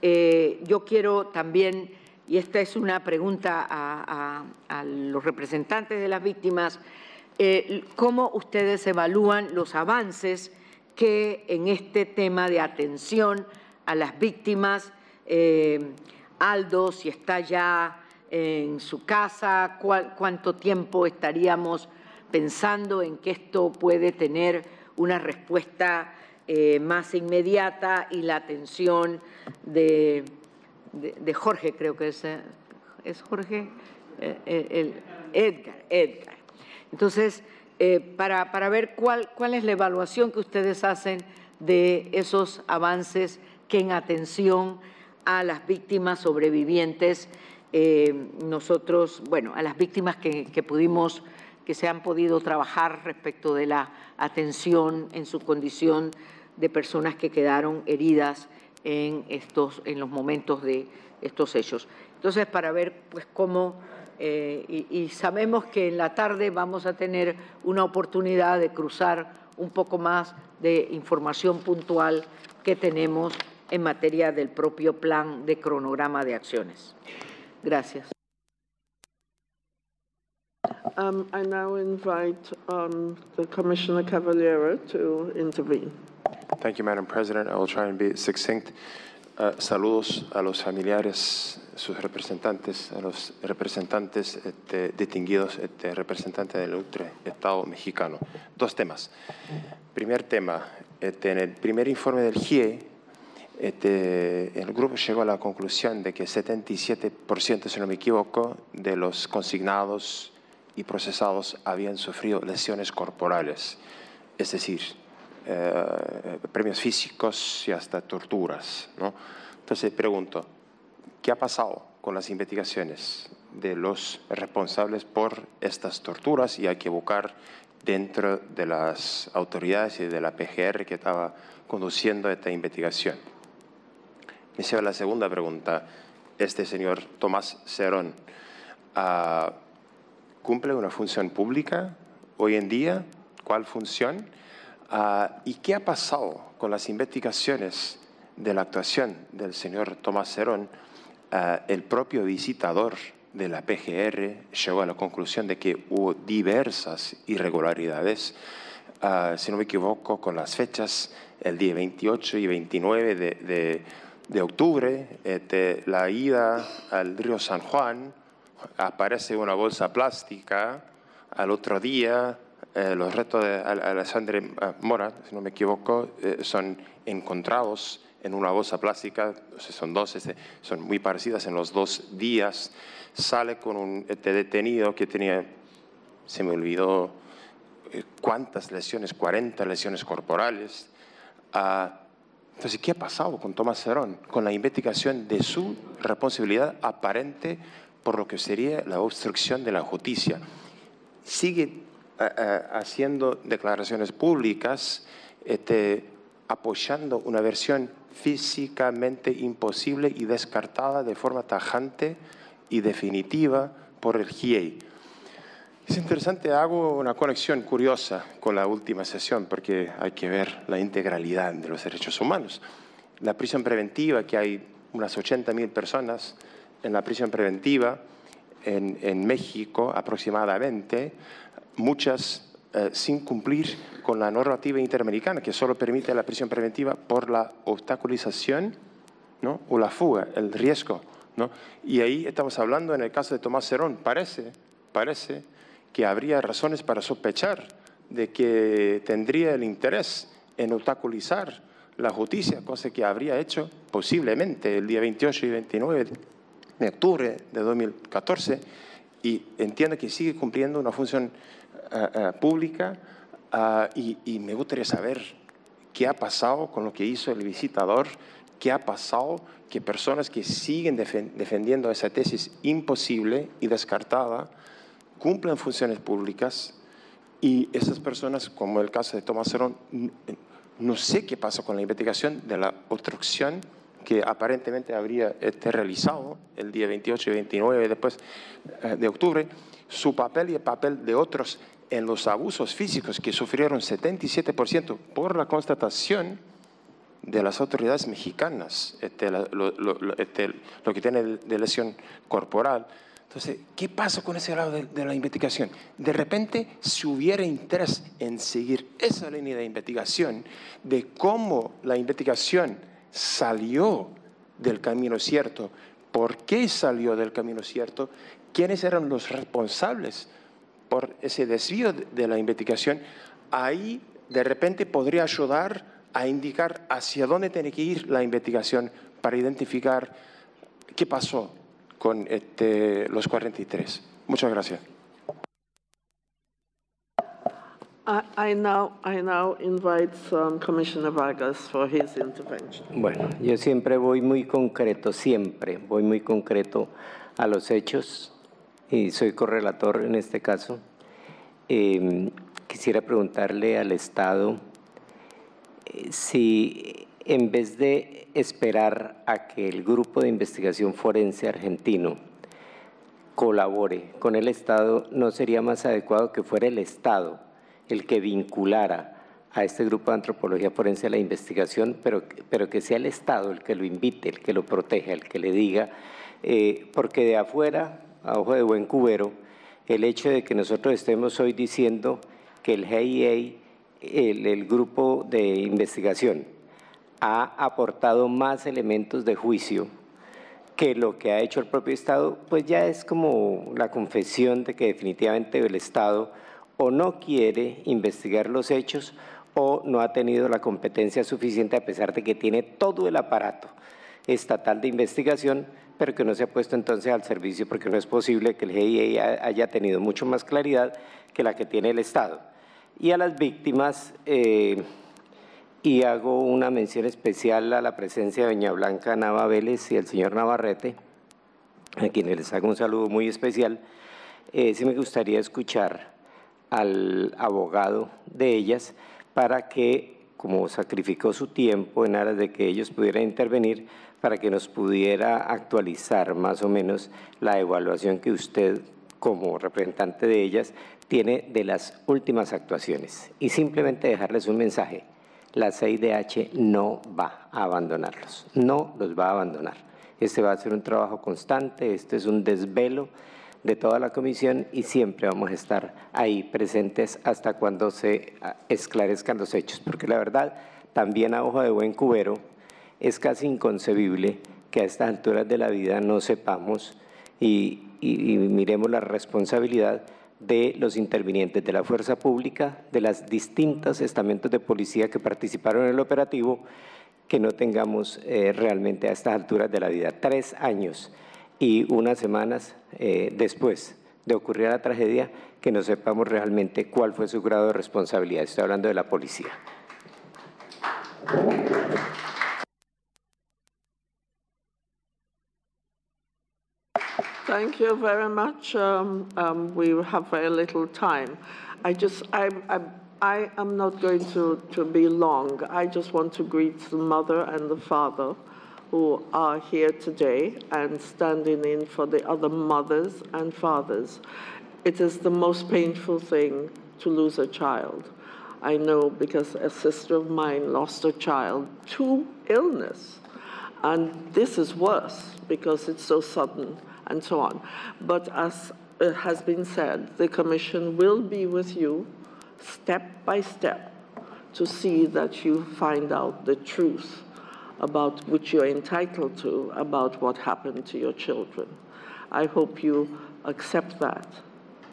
eh, yo quiero también, y esta es una pregunta a, a, los representantes de las víctimas, eh, ¿cómo ustedes evalúan los avances que en este tema de atención a las víctimas, eh, Aldo, si está ya en su casa, cuánto tiempo estaríamos pensando en que esto puede tener una respuesta eh, más inmediata y la atención de, Jorge, creo que es, eh, ¿es Jorge, el, Edgar, Edgar. Entonces, para, para, ver cuál, cuál es la evaluación que ustedes hacen de esos avances que en atención a las víctimas sobrevivientes, eh, nosotros, bueno, a las víctimas que, pudimos, que se han podido trabajar respecto de la atención en su condición de personas que quedaron heridas en, estos, en los momentos de estos hechos. Entonces, para ver pues cómo, eh, y, sabemos que en la tarde vamos a tener una oportunidad de cruzar un poco más de información puntual que tenemos en materia del propio plan de cronograma de acciones. Gracias. Um, I now invite um, the Commissioner Cavaliero to intervene. Thank you, Madam President. I will try and be succinct. Uh, saludos a los familiares, sus representantes, a los representantes este, distinguidos, este, representantes del Estado mexicano. Dos temas. Primer tema, este, en el primer informe del GIE este, el grupo llegó a la conclusión de que 77%, si no me equivoco, de los consignados y procesados habían sufrido lesiones corporales, es decir, eh, premios físicos y hasta torturas. ¿no? Entonces pregunto, ¿qué ha pasado con las investigaciones de los responsables por estas torturas? Y hay que buscar dentro de las autoridades y de la PGR que estaba conduciendo esta investigación. Me lleva la segunda pregunta. Este señor Tomás Cerón ah, cumple una función pública hoy en día. ¿Cuál función? Ah, ¿Y qué ha pasado con las investigaciones de la actuación del señor Tomás Cerón? Ah, el propio visitador de la PGR llegó a la conclusión de que hubo diversas irregularidades, si no me equivoco, con las fechas, el día 28 y 29 de de octubre, este, la ida al río San Juan, aparece una bolsa plástica, al otro día eh, los restos de Alexandre eh, Mora, si no me equivoco, eh, son encontrados en una bolsa plástica, son dos, este, son muy parecidas en los dos días, sale con un este detenido que tenía, se me olvidó cuántas lesiones, 40 lesiones corporales, uh, entonces, ¿qué ha pasado con Tomás Cerón? Con la investigación de su responsabilidad aparente por lo que sería la obstrucción de la justicia. Sigue eh, eh, haciendo declaraciones públicas, este, apoyando una versión físicamente imposible y descartada de forma tajante y definitiva por el GIEI. Es interesante, hago una conexión curiosa con la última sesión porque hay que ver la integralidad de los derechos humanos. La prisión preventiva, que hay unas 80.000 personas en la prisión preventiva en, en México aproximadamente, muchas eh, sin cumplir con la normativa interamericana que solo permite la prisión preventiva por la obstaculización ¿no? o la fuga, el riesgo. ¿no? Y ahí estamos hablando en el caso de Tomás Cerón, parece, parece que habría razones para sospechar de que tendría el interés en obstaculizar la justicia, cosa que habría hecho posiblemente el día 28 y 29 de octubre de 2014, y entiendo que sigue cumpliendo una función ah, ah, pública ah, y, me gustaría saber qué ha pasado con lo que hizo el visitador, qué ha pasado que personas que siguen defen- defendiendo esa tesis imposible y descartada cumplen funciones públicas y esas personas, como el caso de Tomás Herón, n- no sé qué pasó con la investigación de la obstrucción que aparentemente habría este, realizado el día 28 y 29 después eh, de octubre, su papel y el papel de otros en los abusos físicos que sufrieron 77% por la constatación de las autoridades mexicanas, este, lo- lo- este, lo que tiene de lesión corporal. Entonces, ¿qué pasa con ese lado de, de la investigación? De repente, si hubiera interés en seguir esa línea de investigación, de cómo la investigación salió del camino cierto, por qué salió del camino cierto, quiénes eran los responsables por ese desvío de- la investigación, ahí de repente podría ayudar a indicar hacia dónde tiene que ir la investigación para identificar qué pasó con este, los 43. Muchas gracias. I, now, I now invite um, Commissioner Vargas for his intervention. Bueno, yo siempre voy muy concreto, siempre voy muy concreto a los hechos y soy correlator en este caso. Eh, quisiera preguntarle al Estado eh, si en vez de esperar a que el grupo de investigación forense argentino colabore con el Estado, ¿no sería más adecuado que fuera el Estado el que vinculara a este grupo de antropología forense a la investigación, pero, pero que sea el Estado el que lo invite, el que lo proteja, el que le diga, eh, porque de afuera, a ojo de buen cubero, el hecho de que nosotros estemos hoy diciendo que el GIA, el, el grupo de investigación, ha aportado más elementos de juicio que lo que ha hecho el propio Estado, pues ya es como la confesión de que definitivamente el Estado o no quiere investigar los hechos o no ha tenido la competencia suficiente a pesar de que tiene todo el aparato estatal de investigación, pero que no se ha puesto entonces al servicio porque no es posible que el GIA haya tenido mucho más claridad que la que tiene el Estado. Y a las víctimas, eh, y hago una mención especial a la presencia de doña Blanca Nava Vélez y el señor Navarrete, a quienes les hago un saludo muy especial, eh, sí me gustaría escuchar al abogado de ellas para que, como sacrificó su tiempo en aras de que ellos pudieran intervenir, para que nos pudiera actualizar más o menos la evaluación que usted, como representante de ellas, tiene de las últimas actuaciones. Y simplemente dejarles un mensaje. La CIDH no va a abandonarlos, no los va a abandonar. Este va a ser un trabajo constante, este es un desvelo de toda la comisión y siempre vamos a estar ahí presentes hasta cuando se ah, esclarezcan los hechos, porque la verdad, también a ojo de buen cubero, es casi inconcebible que a estas alturas de la vida no sepamos y, miremos la responsabilidad de los intervinientes de la fuerza pública, de las distintos estamentos de policía que participaron en el operativo, que no tengamos eh, realmente a estas alturas de la vida. Tres años y unas semanas eh, después de ocurrir la tragedia, que no sepamos realmente cuál fue su grado de responsabilidad. Estoy hablando de la policía. Thank you very much. Um, um, we have very little time. I just, I, I, I am not going to, to be long. I just want to greet the mother and the father who are here today and standing in for the other mothers and fathers. It is the most painful thing to lose a child. I know because a sister of mine lost a child to illness. And this is worse because it's so sudden and so on. But as it has been said, the Commission will be with you step by step to see that you find out the truth about which you're entitled to about what happened to your children. I hope you accept that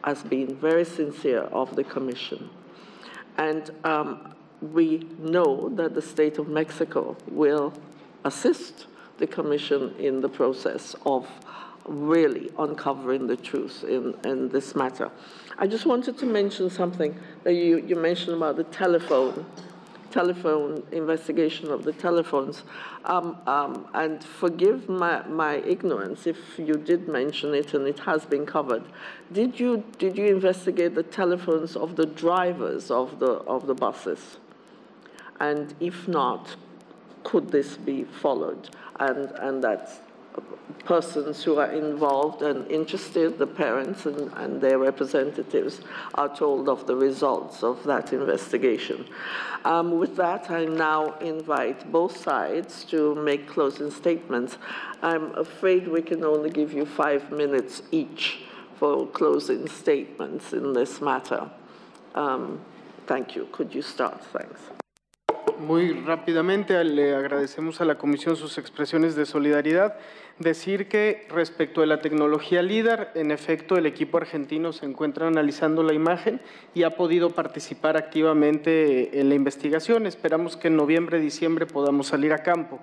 as being very sincere of the Commission. And um, we know that the state of Mexico will assist the Commission in the process of really uncovering the truth in, in this matter. I just wanted to mention something that you, you mentioned about the telephone, telephone investigation of the telephones. Um, um, and forgive my, my ignorance if you did mention it and it has been covered. Did you, did you investigate the telephones of the drivers of the, of the buses? And if not, could this be followed? And, and that persons who are involved and interested, the parents and, and their representatives, are told of the results of that investigation. Um, with that, I now invite both sides to make closing statements. I'm afraid we can only give you five minutes each for closing statements in this matter. Um, thank you. Could you start? Thanks. Muy rápidamente le agradecemos a la Comisión sus expresiones de solidaridad. Decir que respecto a la tecnología LIDAR, en efecto, el equipo argentino se encuentra analizando la imagen y ha podido participar activamente en la investigación. Esperamos que en noviembre, diciembre podamos salir a campo.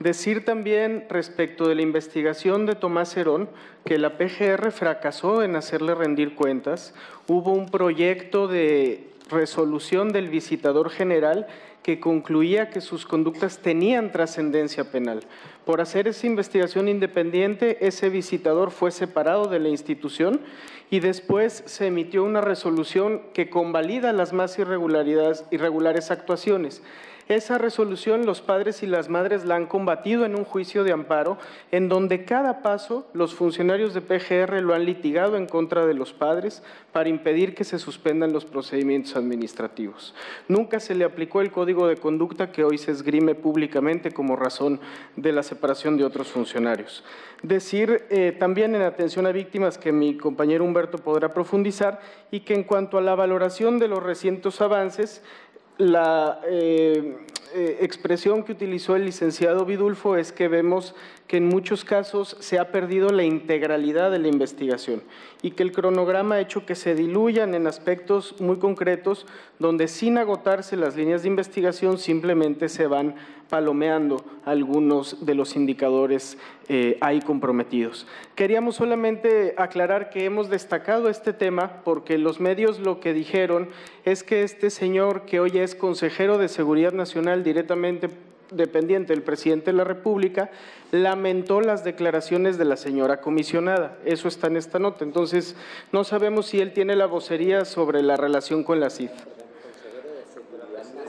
Decir también respecto de la investigación de Tomás Herón que la PGR fracasó en hacerle rendir cuentas. Hubo un proyecto de resolución del visitador general que concluía que sus conductas tenían trascendencia penal. Por hacer esa investigación independiente, ese visitador fue separado de la institución y después se emitió una resolución que convalida las más irregularidades, irregulares actuaciones. Esa resolución los padres y las madres la han combatido en un juicio de amparo en donde cada paso los funcionarios de PGR lo han litigado en contra de los padres para impedir que se suspendan los procedimientos administrativos. Nunca se le aplicó el código de conducta que hoy se esgrime públicamente como razón de la separación de otros funcionarios. Decir eh, también en atención a víctimas que mi compañero Humberto podrá profundizar y que en cuanto a la valoración de los recientes avances, la eh, eh, expresión que utilizó el licenciado Vidulfo es que vemos que en muchos casos se ha perdido la integralidad de la investigación y que el cronograma ha hecho que se diluyan en aspectos muy concretos donde sin agotarse las líneas de investigación simplemente se van palomeando algunos de los indicadores eh, ahí comprometidos. Queríamos solamente aclarar que hemos destacado este tema porque los medios lo que dijeron es que este señor que hoy es consejero de Seguridad Nacional directamente dependiente del presidente de la República, lamentó las declaraciones de la señora comisionada. Eso está en esta nota. Entonces, no sabemos si él tiene la vocería sobre la relación con la CIF.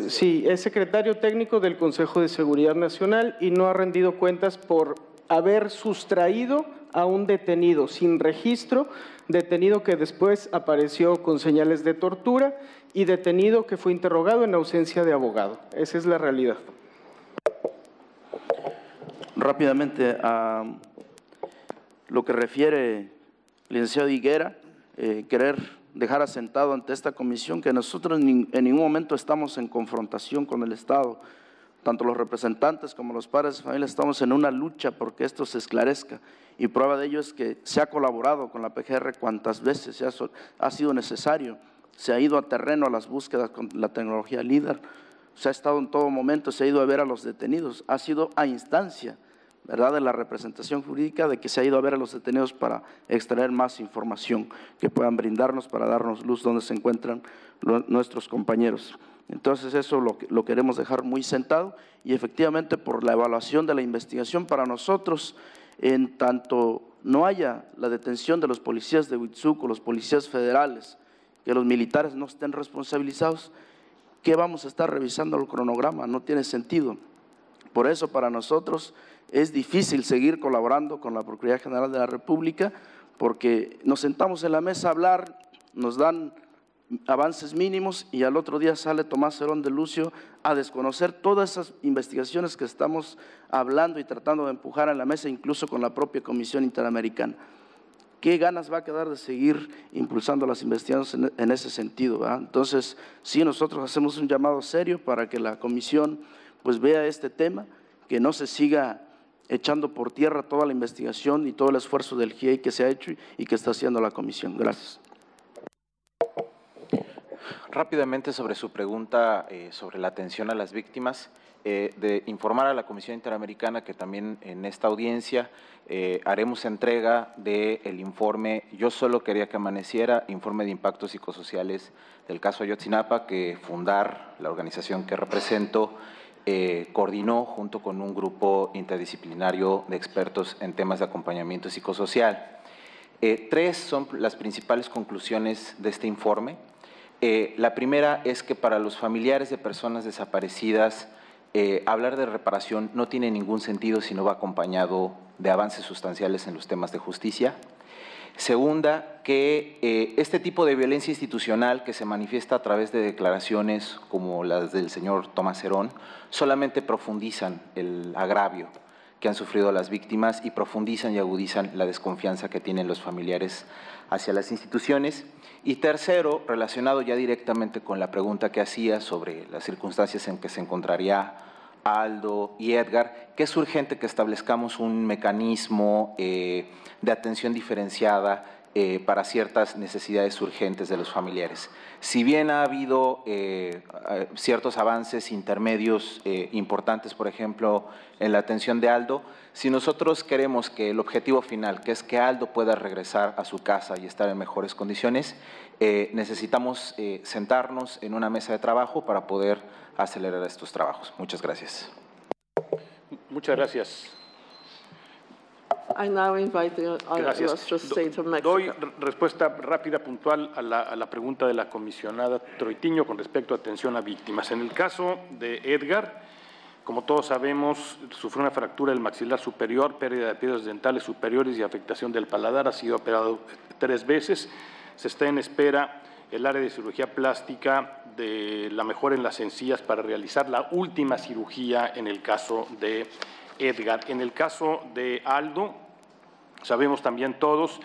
Sí, es secretario técnico del Consejo de Seguridad Nacional y no ha rendido cuentas por haber sustraído a un detenido sin registro, detenido que después apareció con señales de tortura y detenido que fue interrogado en ausencia de abogado. Esa es la realidad rápidamente a lo que refiere licenciado Higuera, eh, querer dejar asentado ante esta comisión que nosotros en ningún momento estamos en confrontación con el Estado. Tanto los representantes como los padres de familia estamos en una lucha porque esto se esclarezca. Y prueba de ello es que se ha colaborado con la PGR cuantas veces se ha, ha sido necesario. Se ha ido a terreno a las búsquedas con la tecnología líder. Se ha estado en todo momento, se ha ido a ver a los detenidos. Ha sido a instancia ¿verdad? de la representación jurídica de que se ha ido a ver a los detenidos para extraer más información que puedan brindarnos para darnos luz donde se encuentran nuestros compañeros. Entonces eso lo, queremos dejar muy sentado y efectivamente por la evaluación de la investigación para nosotros, en tanto no haya la detención de los policías de Huitzuco, los policías federales, que los militares no estén responsabilizados, ¿qué vamos a estar revisando el cronograma? No tiene sentido. Por eso para nosotros es difícil seguir colaborando con la Procuraduría General de la República porque nos sentamos en la mesa a hablar, nos dan avances mínimos y al otro día sale Tomás Herón de Lucio a desconocer todas esas investigaciones que estamos hablando y tratando de empujar en la mesa, incluso con la propia Comisión Interamericana. ¿Qué ganas va a quedar de seguir impulsando las investigaciones en, ese sentido? Entonces, sí, nosotros hacemos un llamado serio para que la Comisión pues vea este tema, que no se siga echando por tierra toda la investigación y todo el esfuerzo del GIEI que se ha hecho y que está haciendo la comisión. Gracias. Rápidamente sobre su pregunta eh, sobre la atención a las víctimas, eh, de informar a la Comisión Interamericana que también en esta audiencia eh, haremos entrega del informe, yo solo quería que amaneciera, informe de impactos psicosociales del caso Ayotzinapa, que Fundar, la organización que represento, eh, coordinó junto con un grupo interdisciplinario de expertos en temas de acompañamiento psicosocial. tres son las principales conclusiones de este informe. la primera es que para los familiares de personas desaparecidas, eh, hablar de reparación no tiene ningún sentido si no va acompañado de avances sustanciales en los temas de justicia. Segunda, que eh, este tipo de violencia institucional que se manifiesta a través de declaraciones como las del señor Tomás Herón solamente profundizan el agravio que han sufrido las víctimas y profundizan y agudizan la desconfianza que tienen los familiares hacia las instituciones. Y tercero, relacionado ya directamente con la pregunta que hacía sobre las circunstancias en que se encontraría Aldo y Edgar, que es urgente que establezcamos un mecanismo eh, de atención diferenciada eh, para ciertas necesidades urgentes de los familiares. Si bien ha habido eh, ciertos avances intermedios importantes, por ejemplo, en la atención de Aldo, si nosotros queremos que el objetivo final, que es que Aldo pueda regresar a su casa y estar en mejores condiciones, necesitamos sentarnos en una mesa de trabajo para poder acelerar estos trabajos. Muchas gracias. Muchas gracias. I now invite the Gracias. State of Mexico. Doy respuesta rápida, puntual a la, a la, pregunta de la comisionada Troitiño con respecto a atención a víctimas. En el caso de Edgar, como todos sabemos, sufrió una fractura del maxilar superior, pérdida de piedras dentales superiores y afectación del paladar. Ha sido operado tres veces. Se está en espera el área de cirugía plástica de la mejora en las encías para realizar la última cirugía en el caso de Edgar. En el caso de Aldo, sabemos también todos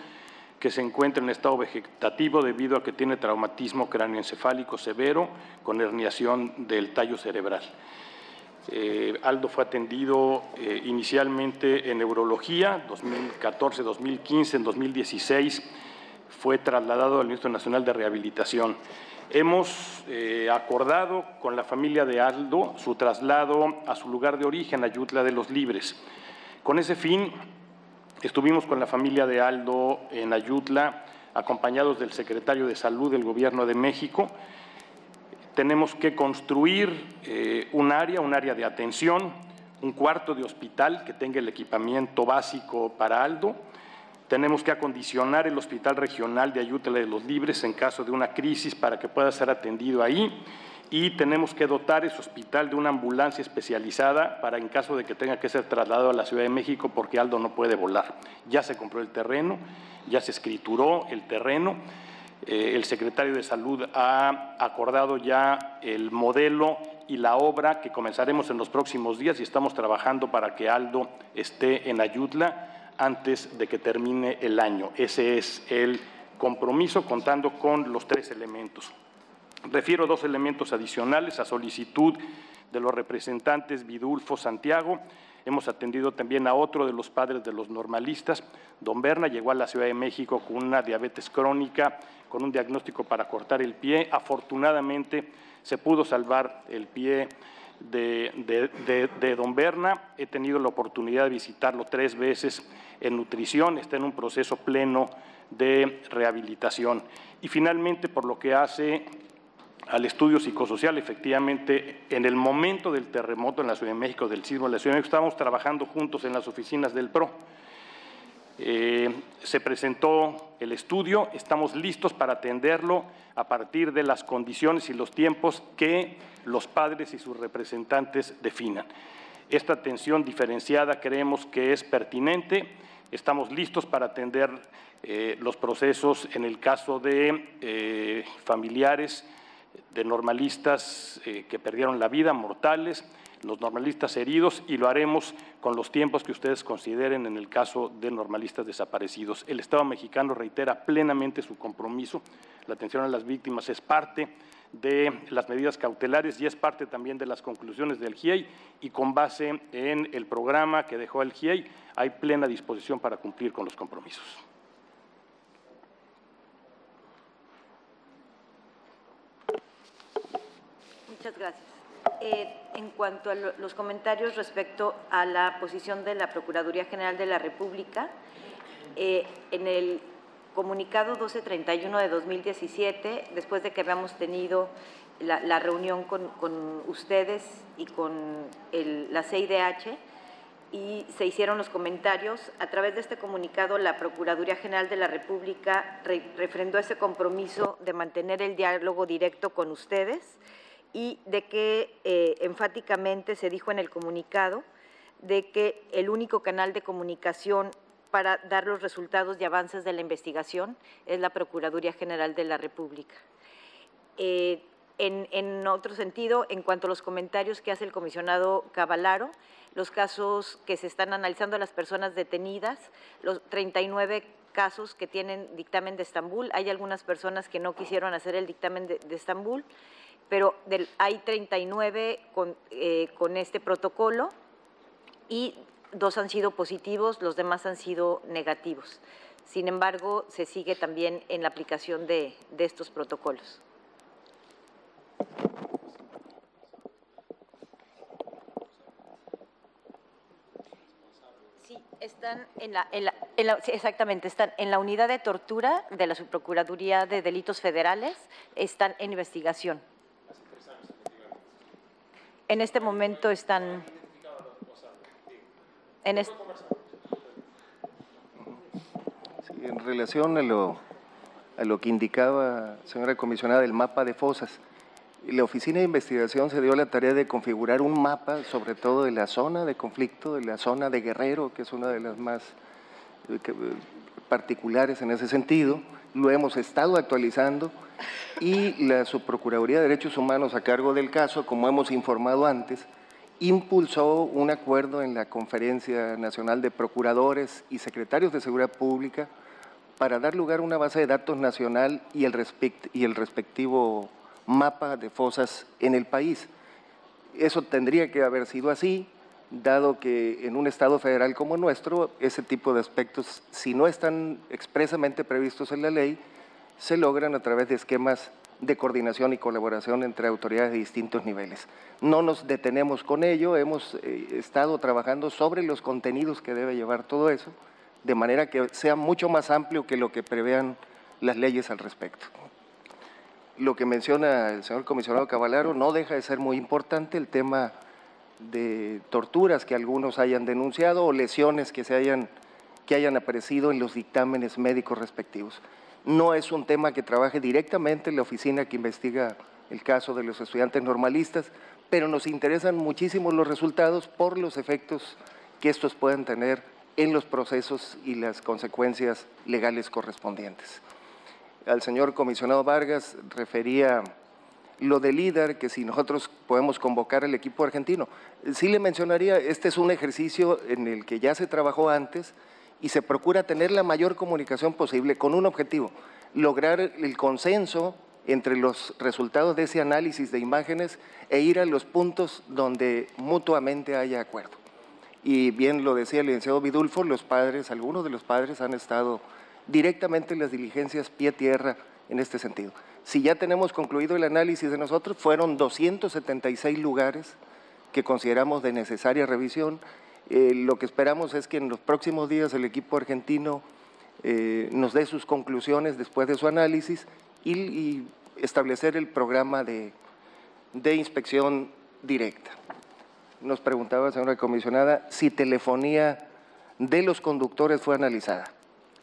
que se encuentra en estado vegetativo debido a que tiene traumatismo cráneoencefálico severo con herniación del tallo cerebral. Eh, Aldo fue atendido eh, inicialmente en neurología, 2014, 2015, en 2016 fue trasladado al Instituto Nacional de Rehabilitación. Hemos eh, acordado con la familia de Aldo su traslado a su lugar de origen, Ayutla de los Libres. Con ese fin, estuvimos con la familia de Aldo en Ayutla, acompañados del secretario de Salud del Gobierno de México, tenemos que construir eh, un área, un área de atención, un cuarto de hospital que tenga el equipamiento básico para Aldo. Tenemos que acondicionar el Hospital Regional de Ayútela de los Libres en caso de una crisis para que pueda ser atendido ahí. Y tenemos que dotar ese hospital de una ambulancia especializada para en caso de que tenga que ser trasladado a la Ciudad de México porque Aldo no puede volar. Ya se compró el terreno, ya se escrituró el terreno eh, el secretario de Salud ha acordado ya el modelo y la obra que comenzaremos en los próximos días y estamos trabajando para que Aldo esté en Ayutla antes de que termine el año. Ese es el compromiso contando con los tres elementos. Refiero dos elementos adicionales a solicitud de los representantes Vidulfo Santiago Hemos atendido también a otro de los padres de los normalistas. Don Berna llegó a la Ciudad de México con una diabetes crónica, con un diagnóstico para cortar el pie. Afortunadamente se pudo salvar el pie de, don Berna. He tenido la oportunidad de visitarlo tres veces en nutrición. Está en un proceso pleno de rehabilitación. Y finalmente, por lo que hace al estudio psicosocial. Efectivamente, en el momento del terremoto en la Ciudad de México, del sismo en la Ciudad de México, estábamos trabajando juntos en las oficinas del PRO. Eh, se presentó el estudio, estamos listos para atenderlo a partir de las condiciones y los tiempos que los padres y sus representantes definan. Esta atención diferenciada creemos que es pertinente, estamos listos para atender eh, los procesos en el caso de eh, familiares de normalistas eh, que perdieron la vida, mortales, los normalistas heridos, y lo haremos con los tiempos que ustedes consideren en el caso de normalistas desaparecidos. El Estado mexicano reitera plenamente su compromiso. La atención a las víctimas es parte de las medidas cautelares y es parte también de las conclusiones del GIEI y con base en el programa que dejó el GIEI hay plena disposición para cumplir con los compromisos. Muchas gracias. eh, en cuanto a lo- los comentarios respecto a la posición de la Procuraduría General de la República, eh, en el comunicado 1231 de 2017, después de que habíamos tenido la, reunión con, ustedes y con el- la CIDH, y se hicieron los comentarios. A través de este comunicado, la Procuraduría General de la República re- refrendó ese compromiso de mantener el diálogo directo con ustedes y de que eh, enfáticamente se dijo en el comunicado de que el único canal de comunicación para dar los resultados y avances de la investigación es la Procuraduría General de la República. Eh, en, otro sentido, en cuanto a los comentarios que hace el comisionado Cavalaro, los casos que se están analizando las personas detenidas, los 39 casos que tienen dictamen de Estambul, hay algunas personas que no quisieron hacer el dictamen de, Estambul, pero hay 39 con, eh, con este protocolo y dos han sido positivos, los demás han sido negativos. Sin embargo, se sigue también en la aplicación de, estos protocolos. Sí, están en la, exactamente, están en la unidad de tortura de la Subprocuraduría de Delitos Federales, están en investigación. En este momento están... En es- Sí, relación a lo, a lo que indicaba, señora comisionada, del mapa de fosas, la Oficina de Investigación se dio la tarea de configurar un mapa, sobre todo de la zona de conflicto, de la zona de Guerrero, que es una de las más eh, eh, particulares en ese sentido. Lo hemos estado actualizando y la Subprocuraduría de Derechos Humanos a cargo del caso, como hemos informado antes, impulsó un acuerdo en la Conferencia Nacional de Procuradores y Secretarios de Seguridad Pública para dar lugar a una base de datos nacional y el, respectivo mapa de fosas en el país. Eso tendría que haber sido así, dado que en un Estado federal como nuestro, ese tipo de aspectos, si no están expresamente previstos en la ley, se logran a través de esquemas de coordinación y colaboración entre autoridades de distintos niveles. No nos detenemos con ello, hemos eh, estado trabajando sobre los contenidos que debe llevar todo eso, de manera que sea mucho más amplio que lo que prevean las leyes al respecto. Lo que menciona el señor comisionado Cavalaro no deja de ser muy importante el tema de torturas que algunos hayan denunciado o lesiones que, se hayan, que hayan aparecido en los dictámenes médicos respectivos. No es un tema que trabaje directamente la oficina que investiga el caso de los estudiantes normalistas, pero nos interesan muchísimo los resultados por los efectos que estos puedan tener en los procesos y las consecuencias legales correspondientes. Al señor comisionado Vargas refería lo del líder, que si nosotros podemos convocar al equipo argentino. Sí le mencionaría, este es un ejercicio en el que ya se trabajó antes y se procura tener la mayor comunicación posible con un objetivo, lograr el consenso entre los resultados de ese análisis de imágenes e ir a los puntos donde mutuamente haya acuerdo. Y bien lo decía el licenciado Vidulfo, los padres, algunos de los padres han estado directamente en las diligencias pie tierra en este sentido. Si ya tenemos concluido el análisis de nosotros, fueron 276 lugares que consideramos de necesaria revisión. Eh, lo que esperamos es que en los próximos días el equipo argentino eh, nos dé sus conclusiones después de su análisis y, establecer el programa de, de inspección directa. Nos preguntaba, señora comisionada, si telefonía de los conductores fue analizada.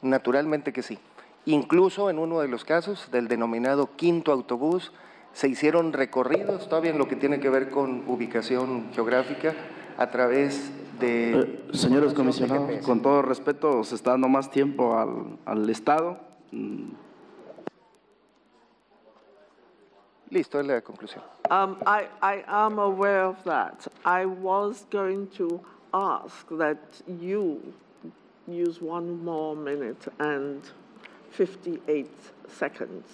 Naturalmente que sí. Incluso en uno de los casos del denominado quinto autobús, se hicieron recorridos, todavía en lo que tiene que ver con ubicación geográfica, a través de... Eh, Señores de comisionados, GPS. con todo respeto, se está dando más tiempo al, al Estado. Mm, Listo, es la conclusión. Um, I, I am aware of that. I was going to ask that you use one more minute and 58 seconds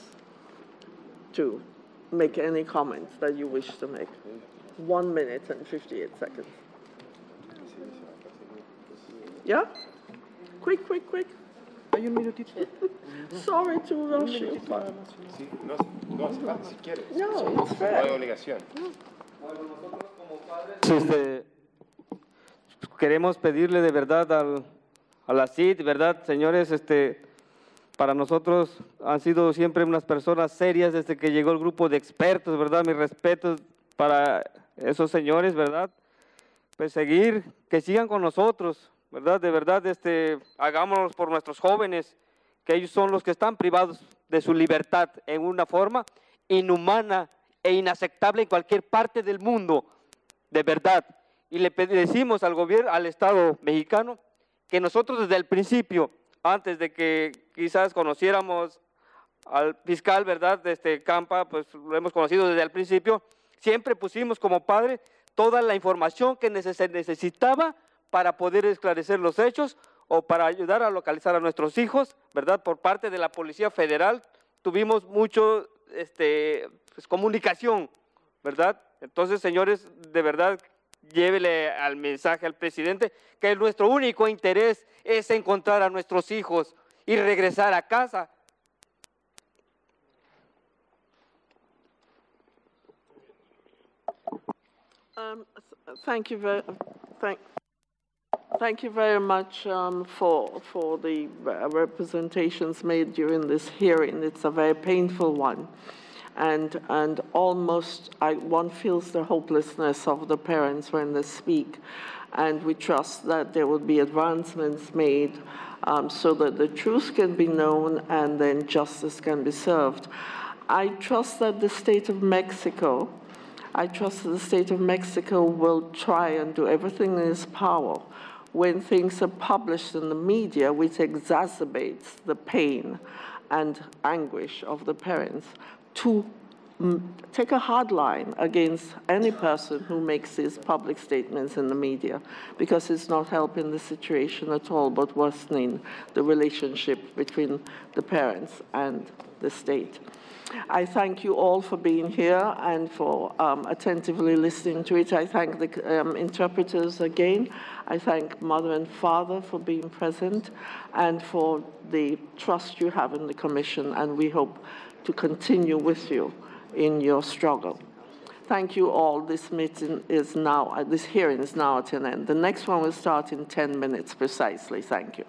to make any comments that you wish to make. One minute and 58 seconds. Yeah? Quick, quick, quick. Hay un minutito. Sorry to rush you, but Sí, no, no hace falta si quieres. No, no, fair. hay obligación. Este, queremos pedirle de verdad al, a la CID, ¿verdad, señores? Este, para nosotros han sido siempre unas personas serias desde que llegó el grupo de expertos, ¿verdad? Mis respetos para esos señores, ¿verdad? Pues seguir, que sigan con nosotros, ¿verdad? De verdad, este, hagámonos por nuestros jóvenes, que ellos son los que están privados de su libertad en una forma inhumana e inaceptable en cualquier parte del mundo, de verdad. Y le decimos al gobierno, al Estado mexicano, que nosotros desde el principio, antes de que quizás conociéramos al fiscal, ¿verdad?, de este Campa, pues lo hemos conocido desde el principio, siempre pusimos como padre toda la información que se necesitaba para poder esclarecer los hechos o para ayudar a localizar a nuestros hijos, ¿verdad? Por parte de la Policía Federal tuvimos mucho este, pues, comunicación, ¿verdad? Entonces, señores, de verdad, llévele al mensaje al presidente que nuestro único interés es encontrar a nuestros hijos y regresar a casa. Um, thank you very much um, for for the uh, representations made during this hearing. It's a very painful one, and and almost I, one feels the hopelessness of the parents when they speak, and we trust that there will be advancements made. Um, so that the truth can be known and then justice can be served. I trust that the state of Mexico I trust that the state of Mexico will try and do everything in its power when things are published in the media, which exacerbates the pain and anguish of the parents, to mm, take a hard line against any person who makes these public statements in the media because it's not helping the situation at all but worsening the relationship between the parents and the state. I thank you all for being here and for um, attentively listening to it. I thank the um, interpreters again. I thank mother and father for being present and for the trust you have in the Commission, and we hope to continue with you in your struggle. Thank you all. This meeting is now, uh, this hearing is now at an end. The next one will start in 10 minutes precisely. Thank you.